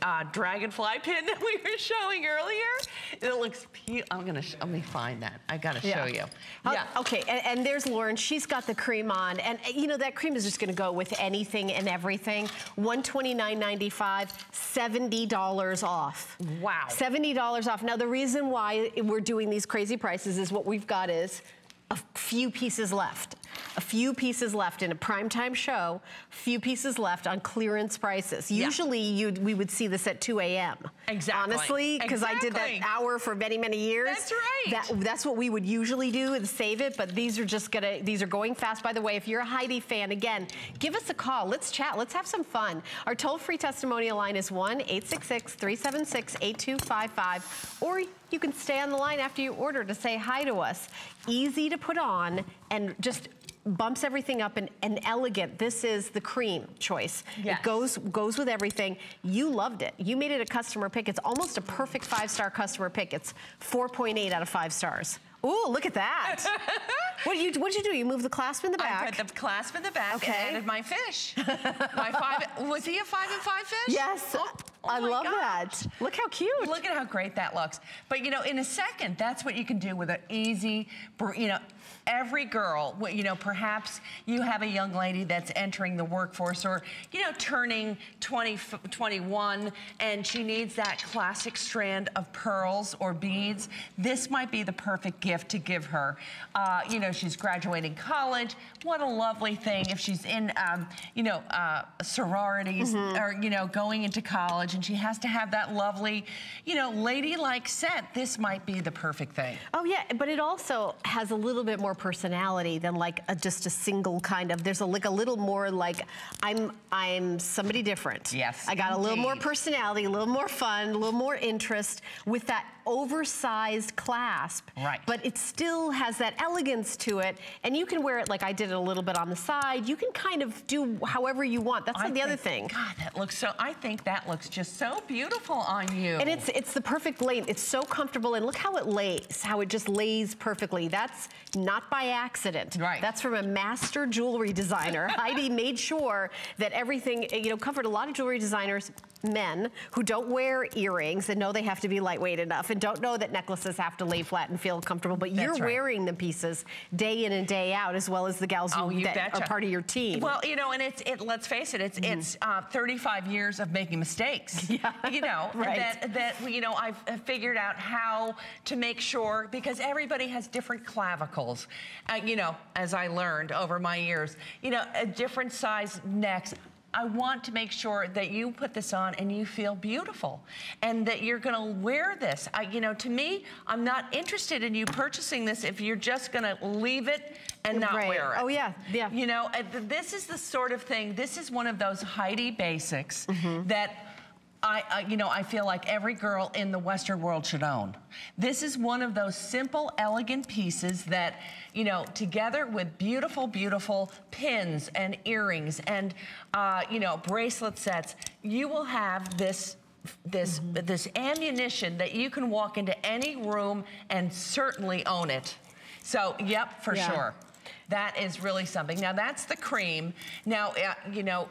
uh, dragonfly pin that we were showing earlier. It looks. I'm gonna, let me find that. I gotta Yeah. show you. Uh, Yeah. Okay, and, and there's Lauren. She's got the cream on, and you know that cream is just going to go with anything and everything. $129.95, $70 off. Wow. Seventy dollars off. Now the reason why we're doing these crazy prices is what we've got is a few pieces left. A few pieces left in a primetime show, few pieces left on clearance prices. Yeah. Usually you'd, we would see this at 2 a.m. Exactly. Honestly, because I did that hour for many, many years. That's right. That, that's what we would usually do and save it, but these are just gonna, these are going fast. By the way, if you're a Heidi fan, again, give us a call. Let's chat. Let's have some fun. Our toll-free testimonial line is 1-866-376-8255, or you can stay on the line after you order to say hi to us. Easy to put on and just bumps everything up and, and elegant. This is the cream choice. Yes. It goes goes with everything. You loved it. You made it a customer pick. It's almost a perfect five-star customer pick. It's 4.8 out of five stars. Ooh, look at that. what did you what did you do? You moved the clasp in the back. I put the clasp in the back Okay. and added my fish. my five, was he a five and five fish? yes. Oh, oh I love gosh. that. Look how cute. Look at how great that looks. But you know, in a second, that's what you can do with an easy, you know, every girl, you know, perhaps you have a young lady that's entering the workforce or, you know, turning 20, 21 and she needs that classic strand of pearls or beads. This might be the perfect gift to give her. Uh, you know, she's graduating college. What a lovely thing if she's in, um, you know, uh, sororities or, you know, going into college and she has to have that lovely, you know, ladylike set. This might be the perfect thing. Oh yeah, but it also has a little bit more personality than like a, just a single kind of. There's a like a little more like I'm I'm somebody different. Yes, I got a little more personality, a little more fun, a little more interest with that oversized clasp. Right. But it still has that elegance to it, and you can wear it like I did it a little bit on the side. You can kind of do however you want. That's I the other thing. God, that looks so, I think that looks just so beautiful on you. And it's it's the perfect length. It's so comfortable, and look how it lays, how it just lays perfectly. That's not by accident. Right. That's from a master jewelry designer. Heidi made sure that everything, you know, covered a lot of jewelry designers, men who don't wear earrings and know they have to be lightweight enough and don't know that necklaces have to lay flat and feel comfortable. But you're right. wearing the pieces day in and day out, as well as the gals Oh, who you that betcha. are part of your team. Well, you know, and it's it. Let's face it. It's it's uh, 35 years of making mistakes. Yeah, You know right. that that you know I've figured out how to make sure because everybody has different clavicles. Uh, you know, as I learned over my years, you know, a different size necks. I want to make sure that you put this on and you feel beautiful and that you're going to wear this. I, you know, to me, I'm not interested in you purchasing this if you're just going to leave it and not Right. wear it. Oh, yeah, yeah. You know, this is the sort of thing, this is one of those Heidi basics Mm-hmm. that I, I, you know, I feel like every girl in the Western world should own. This is one of those simple, elegant pieces that, you know, together with beautiful, beautiful pins and earrings and, uh, you know, bracelet sets, you will have this this Mm-hmm. this ammunition that you can walk into any room and certainly own it. So, yep, for Yeah. sure. That is really something. Now that's the cream. Now, uh, you know,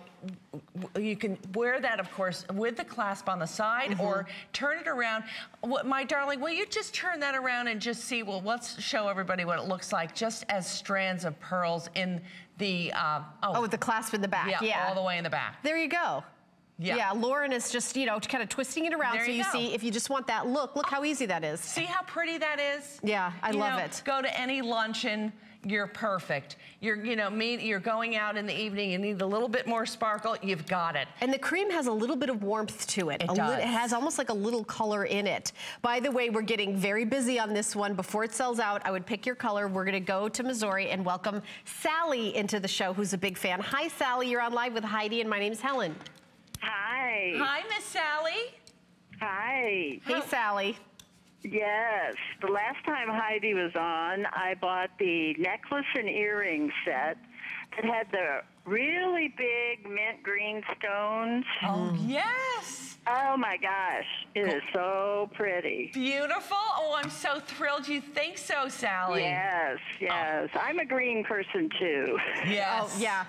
you can wear that, of course, with the clasp on the side Mm-hmm. or turn it around. What, my darling, will you just turn that around and just see, well, let's show everybody what it looks like just as strands of pearls in the, uh, oh, with the clasp in the back. yeah, yeah. all the way in the back. There you go. Yeah. Yeah. Lauren is just, you know, kind of twisting it around There so you you go. see if you just want that look, look how easy that is. See how pretty that is? Yeah, I You love know, it. Go to any luncheon, you're perfect. You're, you know, meet, you're going out in the evening, you need a little bit more sparkle, you've got it. And the cream has a little bit of warmth to it. It A does. it has almost like a little color in it. By the way, we're getting very busy on this one. Before it sells out, I would pick your color. We're gonna go to Missouri and welcome Sally into the show, who's a big fan. Hi, Sally, you're on live with Heidi, and my name's Helen. Hi. Hi, Miss Sally. Hi. Hey, Sally. Yes. The last time Heidi was on, I bought the necklace and earring set that had the really big mint green stones. Oh, yes. Oh my gosh. It is so pretty. Beautiful. Oh, I'm so thrilled you think so, Sally. Yes, yes. I'm a green person too. Yes. Oh, yeah.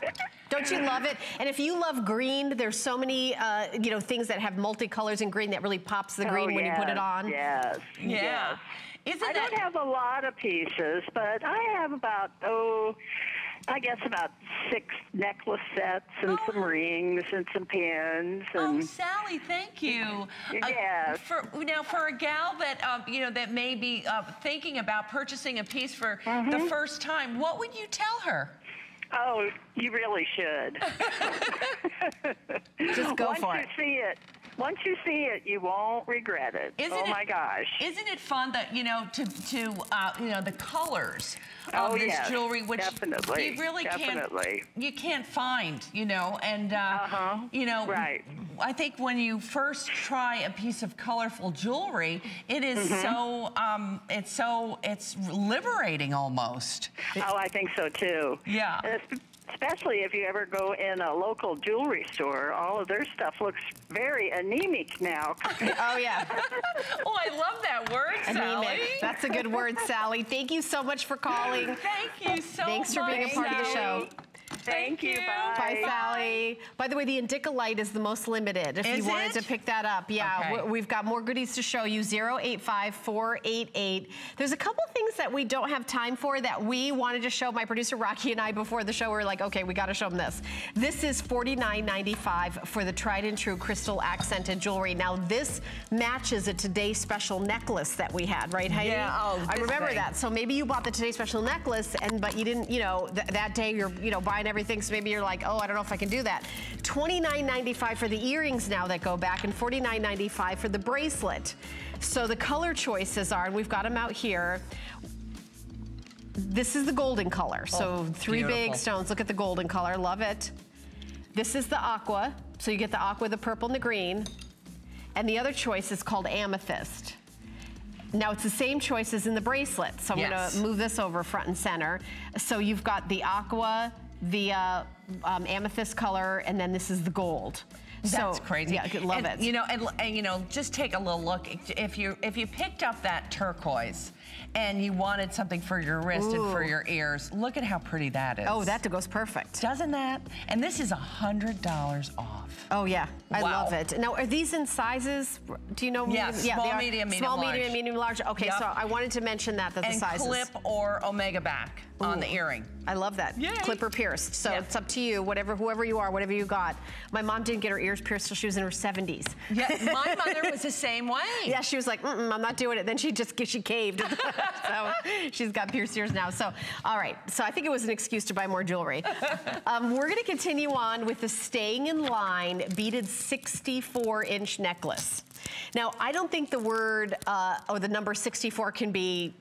Don't you love it? And if you love green, there's so many, uh, you know, things that have multicolors in green that really pops the Oh, green when you put it on. Yes. Yeah. Yes. Isn't I that don't have a lot of pieces, but I have about, oh, I guess about six necklace sets and some rings and some pins. Oh, And Sally, thank you. Yes. for now, for a gal that um, you know that may be uh, thinking about purchasing a piece for Mm-hmm. the first time, what would you tell her? oh, you really should. Just go Once for you see it, once you see it, you won't regret it. Isn't oh it- my gosh. Isn't it fun that you know to to uh, you know the colors of Oh, this yes, jewelry, which definitely, you really definitely. can't you can't find, you know, and uh, Uh-huh, you know, right. I think when you first try a piece of colorful jewelry, it is Mm-hmm. so um, it's so it's liberating almost. Oh, I think so too. Yeah. And es- Especially if you ever go in a local jewelry store, all of their stuff looks very anemic now. Oh, yeah. oh, I love that word, Sally. That's a good word, Sally. Thank you so much for calling. Thank you so Thanks for being a much, part of the show. Thank you. Bye. Bye, Sally. By the way, the Indicolite is the most limited. If Is you wanted it? to pick that up, yeah, Okay. we- we've got more goodies to show you. 085488. There's a couple things that we don't have time for that we wanted to show my producer Rocky and I before the show. We were like, okay, we got to show them this. This is $49.95 for the tried and true crystal accented jewelry. Now this matches a today special necklace that we had, right, Heidi? Yeah, oh, I remember thing. that. So maybe you bought the today special necklace, and but you didn't, you know, th- that day you're, you know, buying everything. So maybe you're like, oh, I don't know if I can do that. $29.95 for the earrings now that go back, and $49.95 for the bracelet. So the color choices are, and we've got them out here. This is the golden color. So oh, three big stones. Look at the golden color. Love it. This is the aqua. So you get the aqua, the purple, and the green. And the other choice is called amethyst. Now it's the same choice as in the bracelet. So I'm Yes. gonna move this over front and center. So you've got the aqua, the uh, um, amethyst color, and then this is the gold. That's so, crazy. Yeah, I love And, it. You know, and, and you know, just take a little look. If you if you picked up that turquoise and you wanted something for your wrist and for your ears, look at how pretty that is. oh, that goes perfect. doesn't that? And this is a hundred dollars off. Oh yeah, I love it. Now, are these in sizes? Do you know? Yeah, medium- small, they are. medium, medium, small, large. medium, medium, large. Okay, Yep. so I wanted to mention that that the And sizes. clip or omega back on the earring. I love that. Yay. Clipper pierced. So Yeah. it's up to you, whatever, whoever you are, whatever you got. My mom didn't get her ears pierced till she was in her 70s. Yeah, my mother was the same way. Yeah, she was like, Mm-mm, I'm not doing it. Then she just she caved. so she's got pierced ears now. So, all right. So I think it was an excuse to buy more jewelry. um, we're going to continue on with the staying in line beaded 64 inch necklace. Now, I don't think the word uh, or the number 64 can be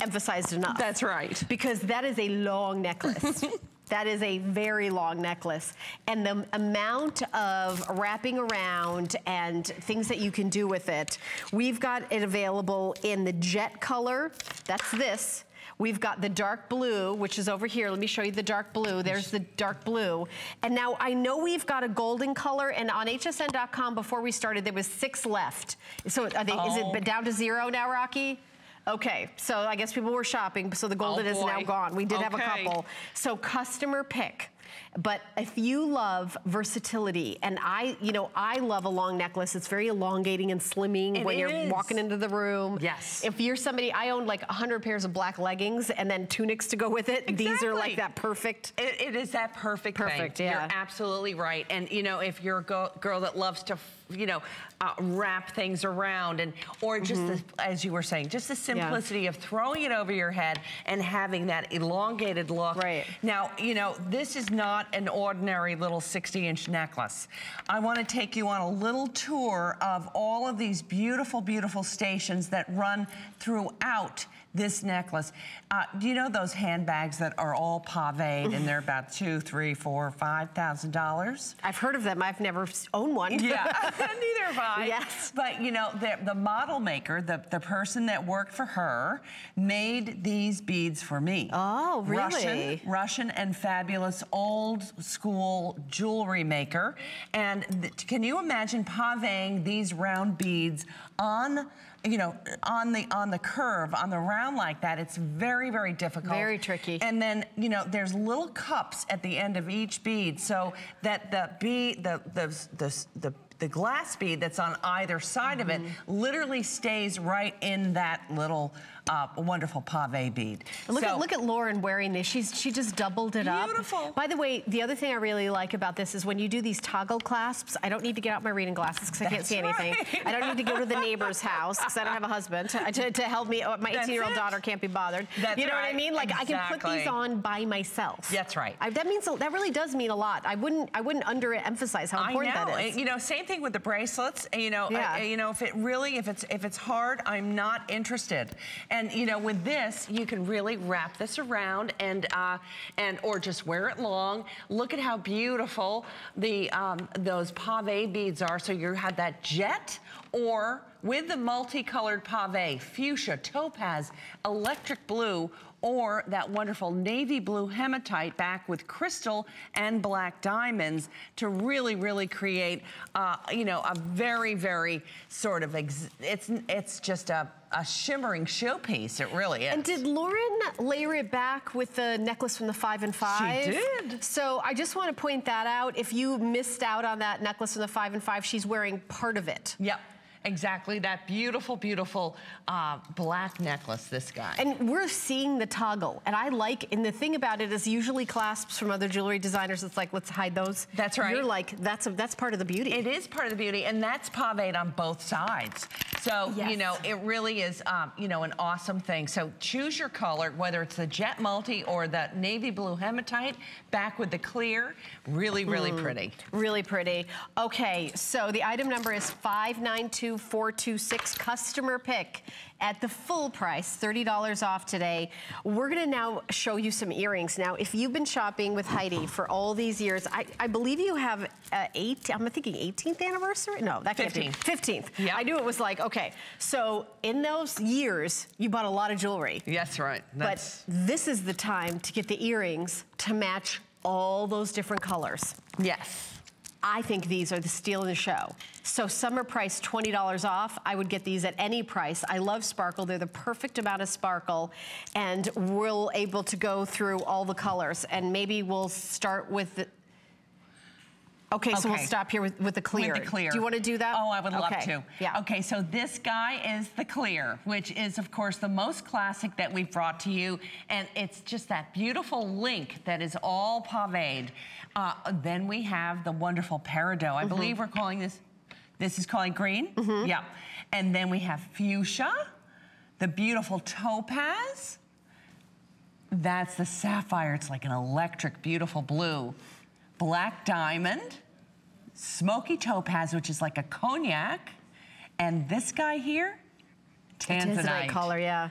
emphasized enough. That's right. Because that is a long necklace. That is a very long necklace. And the amount of wrapping around and things that you can do with it, we've got it available in the jet color. That's this. We've got the dark blue, which is over here. Let me show you the dark blue. There's the dark blue. And now I know we've got a golden color, and on hsn.com before we started, there was six left. So are they, is Oh. it down to zero now, Rocky? Okay, so I guess people were shopping, so the golden oh, is now gone. We did have a couple. So customer pick. But if you love versatility, and I, you know, I love a long necklace. It's very elongating and slimming It when you're walking into the room. Yes. If you're somebody, I own like 100 pairs of black leggings and then tunics to go with it. Exactly. These are like that perfect. It, it is that perfect, Perfect, thing. yeah. You're absolutely right. And you know, if you're a go- girl that loves to, you know, uh, wrap things around, and or just Mm-hmm. the, as you were saying, just the simplicity of throwing it over your head and having that elongated look. Right. Now, you know, this is not an ordinary little 60-inch necklace. I want to take you on a little tour of all of these beautiful, beautiful stations that run throughout this necklace. Uh, do you know those handbags that are all paved and they're about two, three, four, five thousand dollars? I've heard of them. I've never owned one. Yeah, neither have I. Yes. But you know, the, the model maker, the, the person that worked for her, made these beads for me. Oh, really? Russian, Russian and fabulous old school jewelry maker. And can you imagine paveing these round beads on you know, on the on the curve, on the round like that, it's very, very difficult. Very tricky. And then, you know, there's little cups at the end of each bead so that the bead, the, the, the, the the glass bead that's on either side of it Mm-hmm. literally stays right in that little uh, wonderful pave bead. Look So- at look at Lauren wearing this. She's she just doubled it up. Beautiful. By the way, the other thing I really like about this is when you do these toggle clasps. I don't need to get out my reading glasses because I can't see anything. I don't need to go to the neighbor's house because I don't have a husband to, to, to help me. oh, My 18 year old daughter can't be bothered. That's you know what I mean? Like I can put these on by myself. That's right. I, that means that really does mean a lot. I wouldn't I wouldn't underemphasize how important I know. that is. You know, same thing with the bracelets. You know, Yeah. uh, you know, if it really, if it's if it's hard, I'm not interested. And you know, with this, you can really wrap this around and uh, and or just wear it long. Look at how beautiful the um, those pave beads are. So you have that jet or with the multicolored pave, fuchsia, topaz, electric blue, or that wonderful navy blue hematite back with crystal and black diamonds to really, really create, uh, you know, a very, very sort of, ex it's, it's just a, a shimmering showpiece. It really is. And did Lauren layer it back with the necklace from the five and five? She did. So I just want to point that out. If you missed out on that necklace from the five and five, she's wearing part of it. Yep, exactly. That beautiful, beautiful uh, black necklace, this guy. And we're seeing the toggle. And I like, and the thing about it is usually clasps from other jewelry designers, it's like, let's hide those. That's right. You're like, that's a, that's part of the beauty. It is part of the beauty, and that's paved on both sides. So, you know, it really is, um, you know, an awesome thing. So choose your color, whether it's the jet multi or the navy blue hematite, back with the clear. Really, really Mm. pretty. Really pretty. Okay, so the item number is 592426, customer pick at the full price, $30 off today. We're gonna now show you some earrings. Now, if you've been shopping with Heidi for all these years, I, I believe you have uh, eight, I'm thinking 18th anniversary? No, that can't be. 15th. Yeah. I knew it was like, okay. So in those years, you bought a lot of jewelry. Yes, right. But this is the time to get the earrings to match all those different colors. Yes. I think these are the steal of the show. So summer price, $20 off. I would get these at any price. I love sparkle. They're the perfect amount of sparkle. And we're able to go through all the colors. And maybe we'll start with the, Okay, so we'll stop here with, with the clear. With the clear. Do you want to do that? Oh, I would love Okay. to. Yeah. Okay, so this guy is the clear, which is, of course, the most classic that we've brought to you. And it's just that beautiful link that is all paved. Uh, then we have the wonderful peridot. I Mm-hmm. believe we're calling this, this is calling green? Mm-hmm. Yeah. And then we have fuchsia, the beautiful topaz. That's the sapphire. It's like an electric, beautiful blue. Black diamond, smoky topaz, which is like a cognac. And this guy here, tanzanite. Tanzanite color, yeah.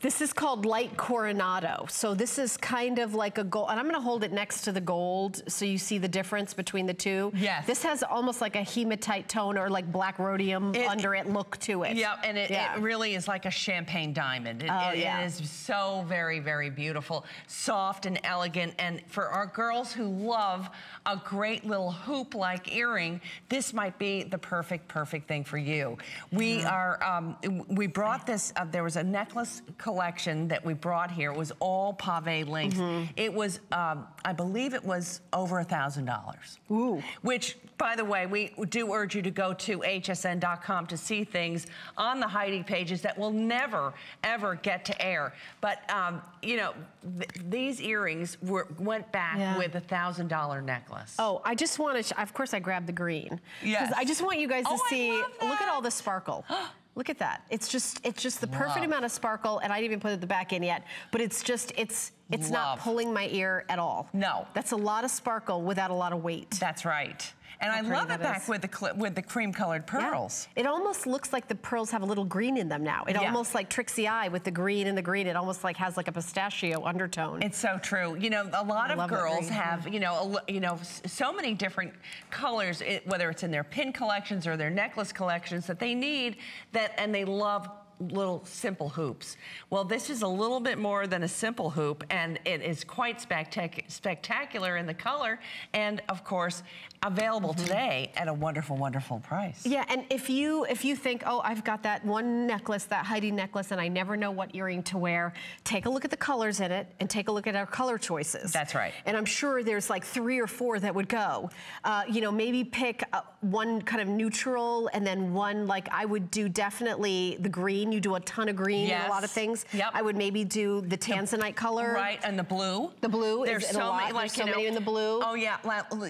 This is called light Colorado. So this is kind of like a gold, and I'm gonna hold it next to the gold so you see the difference between the two. Yes. This has almost like a hematite tone or like black rhodium It- under it look to it. Yeah, and it, Yeah. it really is like a champagne diamond. It, Oh, it- yeah. it is so very, very beautiful, soft and elegant. And for our girls who love a great little hoop-like earring, this might be the perfect, perfect thing for you. We are, um, we brought this, uh, there was a necklace collection that we brought here. Was all pave length. Mm-hmm. It was, um, I believe it was over a $1,000. Ooh. Which, by the way, we do urge you to go to hsn.com to see things on the Heidi pages that will never, ever get to air. But, um, you know, th these earrings were, went back Yeah. with a $1,000 necklace. Oh, I just want to, of course I grabbed the green. Yes. I just want you guys to Oh, see, look at all the sparkle. Look at that. It's just, it's just the perfect Love. amount of sparkle, and I didn't even put the back in yet, but it's just, it's, it's not pulling my ear at all. No. That's a lot of sparkle without a lot of weight. That's right. And How I love it back is. with the, with the cream-colored Yeah. pearls. It almost looks like the pearls have a little green in them now. It Yeah. almost like tricks the eye with the green and the green. It almost like has like a pistachio undertone. It's so true. You know, a lot I of girls have, you know, a you know, so many different colors, it, whether it's in their pin collections or their necklace collections that they need that, and they love little simple hoops. Well, this is a little bit more than a simple hoop, and it is quite spectac spectacular in the color, and of course, available Mm-hmm. today at a wonderful, wonderful price. Yeah, and if you if you think, oh, I've got that one necklace, that Heidi necklace, and I never know what earring to wear, take a look at the colors in it and take a look at our color choices. That's right. And I'm sure there's like three or four that would go. Uh, you know, maybe pick uh, one kind of neutral and then one like I would do definitely the green. You do a ton of green in a lot of things. Yep. I would maybe do the tanzanite color. Right, and the blue. The blue is There's a so lot. many, There's like so you know, many in the blue. Oh yeah,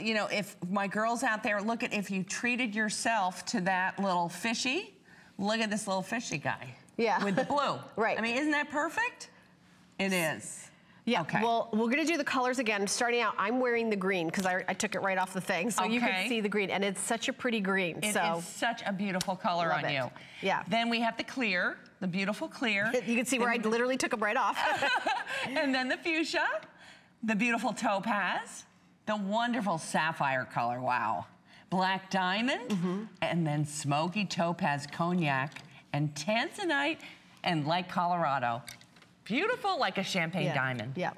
you know, if my girls out there, look at if you treated yourself to that little fishy. Look at this little fishy guy. Yeah. With the blue. Right. I mean, isn't that perfect? It is. Yeah, Okay. well, we're gonna do the colors again. Starting out, I'm wearing the green because I, I took it right off the thing. So you can see the green, and it's such a pretty green. It is so such a beautiful color Love on it. you. Yeah. Then we have the clear, the beautiful clear. you can see where I literally took them right off. and then the fuchsia, the beautiful topaz, the wonderful sapphire color, wow. Black diamond, Mm-hmm. and then smoky topaz cognac, and tanzanite, and Light Colorado. Beautiful like a champagne yeah. diamond. Yeah.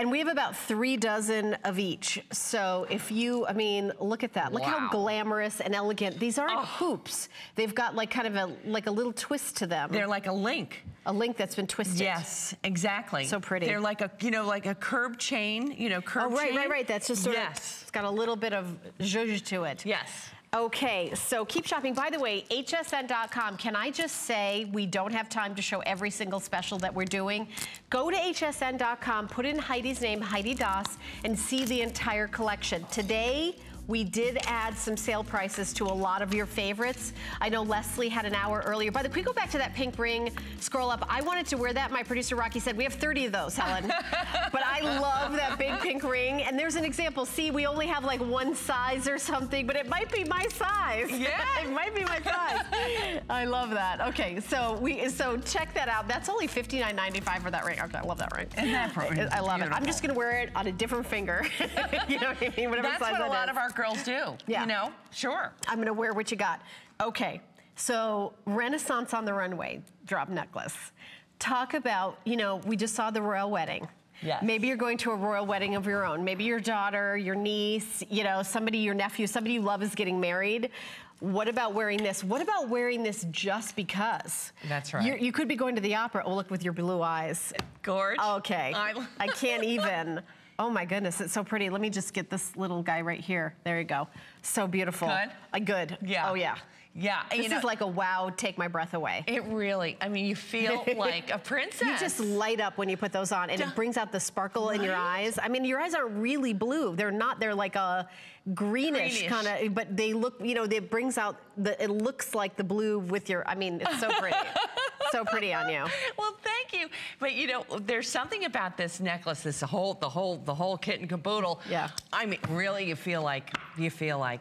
And we have about three dozen of each. So if you, I mean, look at that. Look how glamorous and elegant. These aren't oh. hoops. They've got like kind of a, like a little twist to them. They're like a link. a link that's been twisted. Yes, exactly. So pretty. They're like a, you know, like a curb chain, you know, chain. Oh, right, chain. right, right. That's just sort of, yes. it's got a little bit of zhuzh to it. Yes. Okay, so keep shopping. By the way, hsn.com, can I just say we don't have time to show every single special that we're doing? Go to hsn.com, put in Heidi's name, Heidi Daus, and see the entire collection. Today, we did add some sale prices to a lot of your favorites. I know Leslie had an hour earlier. By the way, we go back to that pink ring? Scroll up. I wanted to wear that. My producer Rocky said we have 30 of those, Helen. but I love that big pink ring. And there's an example. See, we only have like one size or something, but it might be my size. Yeah. it might be my size. I love that. Okay, so we so check that out. That's only $59.95 for that ring. Okay, I love that ring. Isn't that pretty? I love it. I'm just gonna wear it on a different finger. you know what I mean? Whatever That's size what a lot is. of our girls do. Yeah. You know? Sure. I'm gonna wear what you got. Okay, so Renaissance on the Runway drop necklace. Talk about, you know, we just saw the royal wedding. Yes. Maybe you're going to a royal wedding of your own. Maybe your daughter, your niece, you know, somebody, your nephew, somebody you love is getting married. What about wearing this? What about wearing this just because? That's right. You're, you could be going to the opera. Oh, look with your blue eyes. Gorge. Okay. I- I can't even. Oh my goodness, it's so pretty. Let me just get this little guy right here. There you go. So beautiful. Good? Uh, good. Yeah. Oh yeah. Yeah. This you know, is like a wow, take my breath away. It really, I mean, you feel like a princess. You just light up when you put those on, and Duh. it brings out the sparkle in your eyes. I mean, your eyes aren't really blue. They're not. They're like a greenish, Greenish. kind of, but they look. You know, it brings out the. It looks like the blue with your. I mean, it's so pretty. so pretty on you. Well, thank you. But you know, there's something about this necklace, this whole, the whole, the whole kit and caboodle. Yeah. I mean, really, you feel like, you feel like,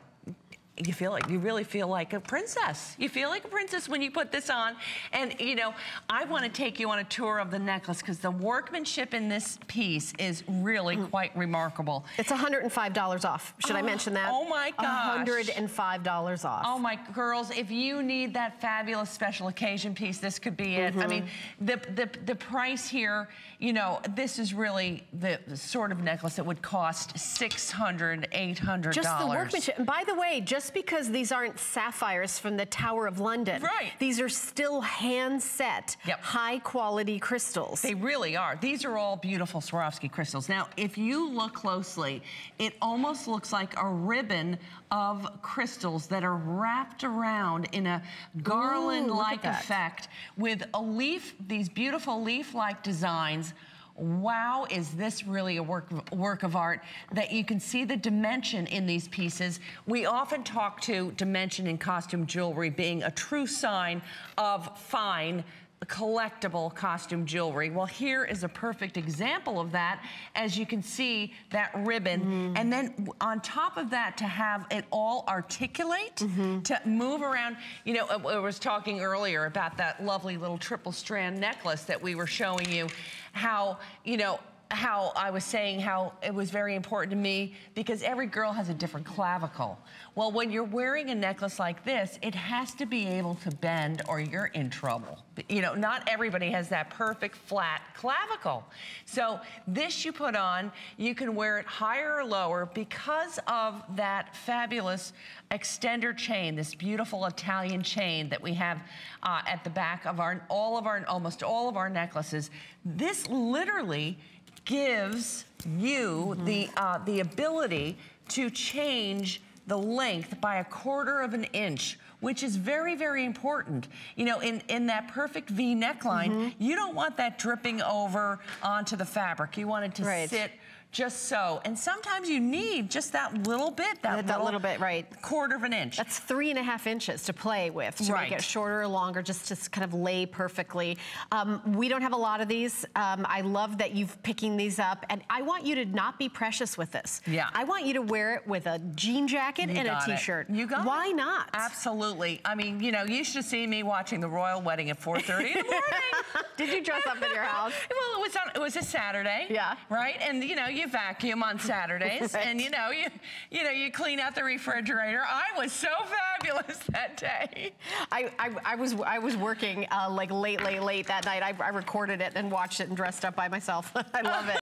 you feel like, you really feel like a princess. You feel like a princess when you put this on. And, you know, I want to take you on a tour of the necklace because the workmanship in this piece is really quite remarkable. It's $105 off. Should I Oh, mention that? oh my gosh. $105 off. Oh my girls, if you need that fabulous special occasion piece, this could be it. I mean, Mm-hmm. the, the the price here, you know, this is really the, the sort of necklace that would cost $600, $800. Just the workmanship. And by the way, just because these aren't sapphires from the Tower of London, Right. these are still hand set, Yep. high quality crystals. They really are. These are all beautiful Swarovski crystals. Now, if you look closely, it almost looks like a ribbon of crystals that are wrapped around in a garland-like effect with a leaf, these beautiful leaf-like designs. Wow, is this really a work of, work of art that you can see the dimension in these pieces. We often talk to dimension in costume jewelry being a true sign of fine collectible costume jewelry. Well, here is a perfect example of that. As you can see, that ribbon. Mm-hmm. And then on top of that, to have it all articulate, mm-hmm. to move around. You know, I I was talking earlier about that lovely little triple strand necklace that we were showing you, how, you know, how I was saying how it was very important to me because every girl has a different clavicle. Well, when you're wearing a necklace like this, it has to be able to bend or you're in trouble. You know, not everybody has that perfect flat clavicle. So this you put on, you can wear it higher or lower because of that fabulous extender chain, this beautiful Italian chain that we have uh, at the back of our, all of our, almost all of our necklaces. This literally gives you the, uh, the ability to change the length by a quarter of an inch, which is very, very important. You know, in, in that perfect V neckline, you don't want that dripping over onto the fabric. You want it to Right. sit just so. And sometimes you need just that little bit, that, That little bit, right. quarter of an inch. That's three and a half inches to play with to Right. make it shorter or longer, just to kind of lay perfectly. Um, we don't have a lot of these. Um, I love that you've picking these up, and I want you to not be precious with this. Yeah. I want you to wear it with a jean jacket You and a t-shirt. You got Why it. not? Absolutely. I mean, you know, you should see me watching the royal wedding at 4:30 in the morning. Did you dress up in your house? Well, it was on, it was a Saturday. Yeah. Right? And you know, you vacuum on Saturdays Right. and you know, you you know, you clean out the refrigerator. I was so fabulous that day. I, I, I was I was working uh, like late, late, late that night. I, I recorded it and watched it and dressed up by myself. I love it.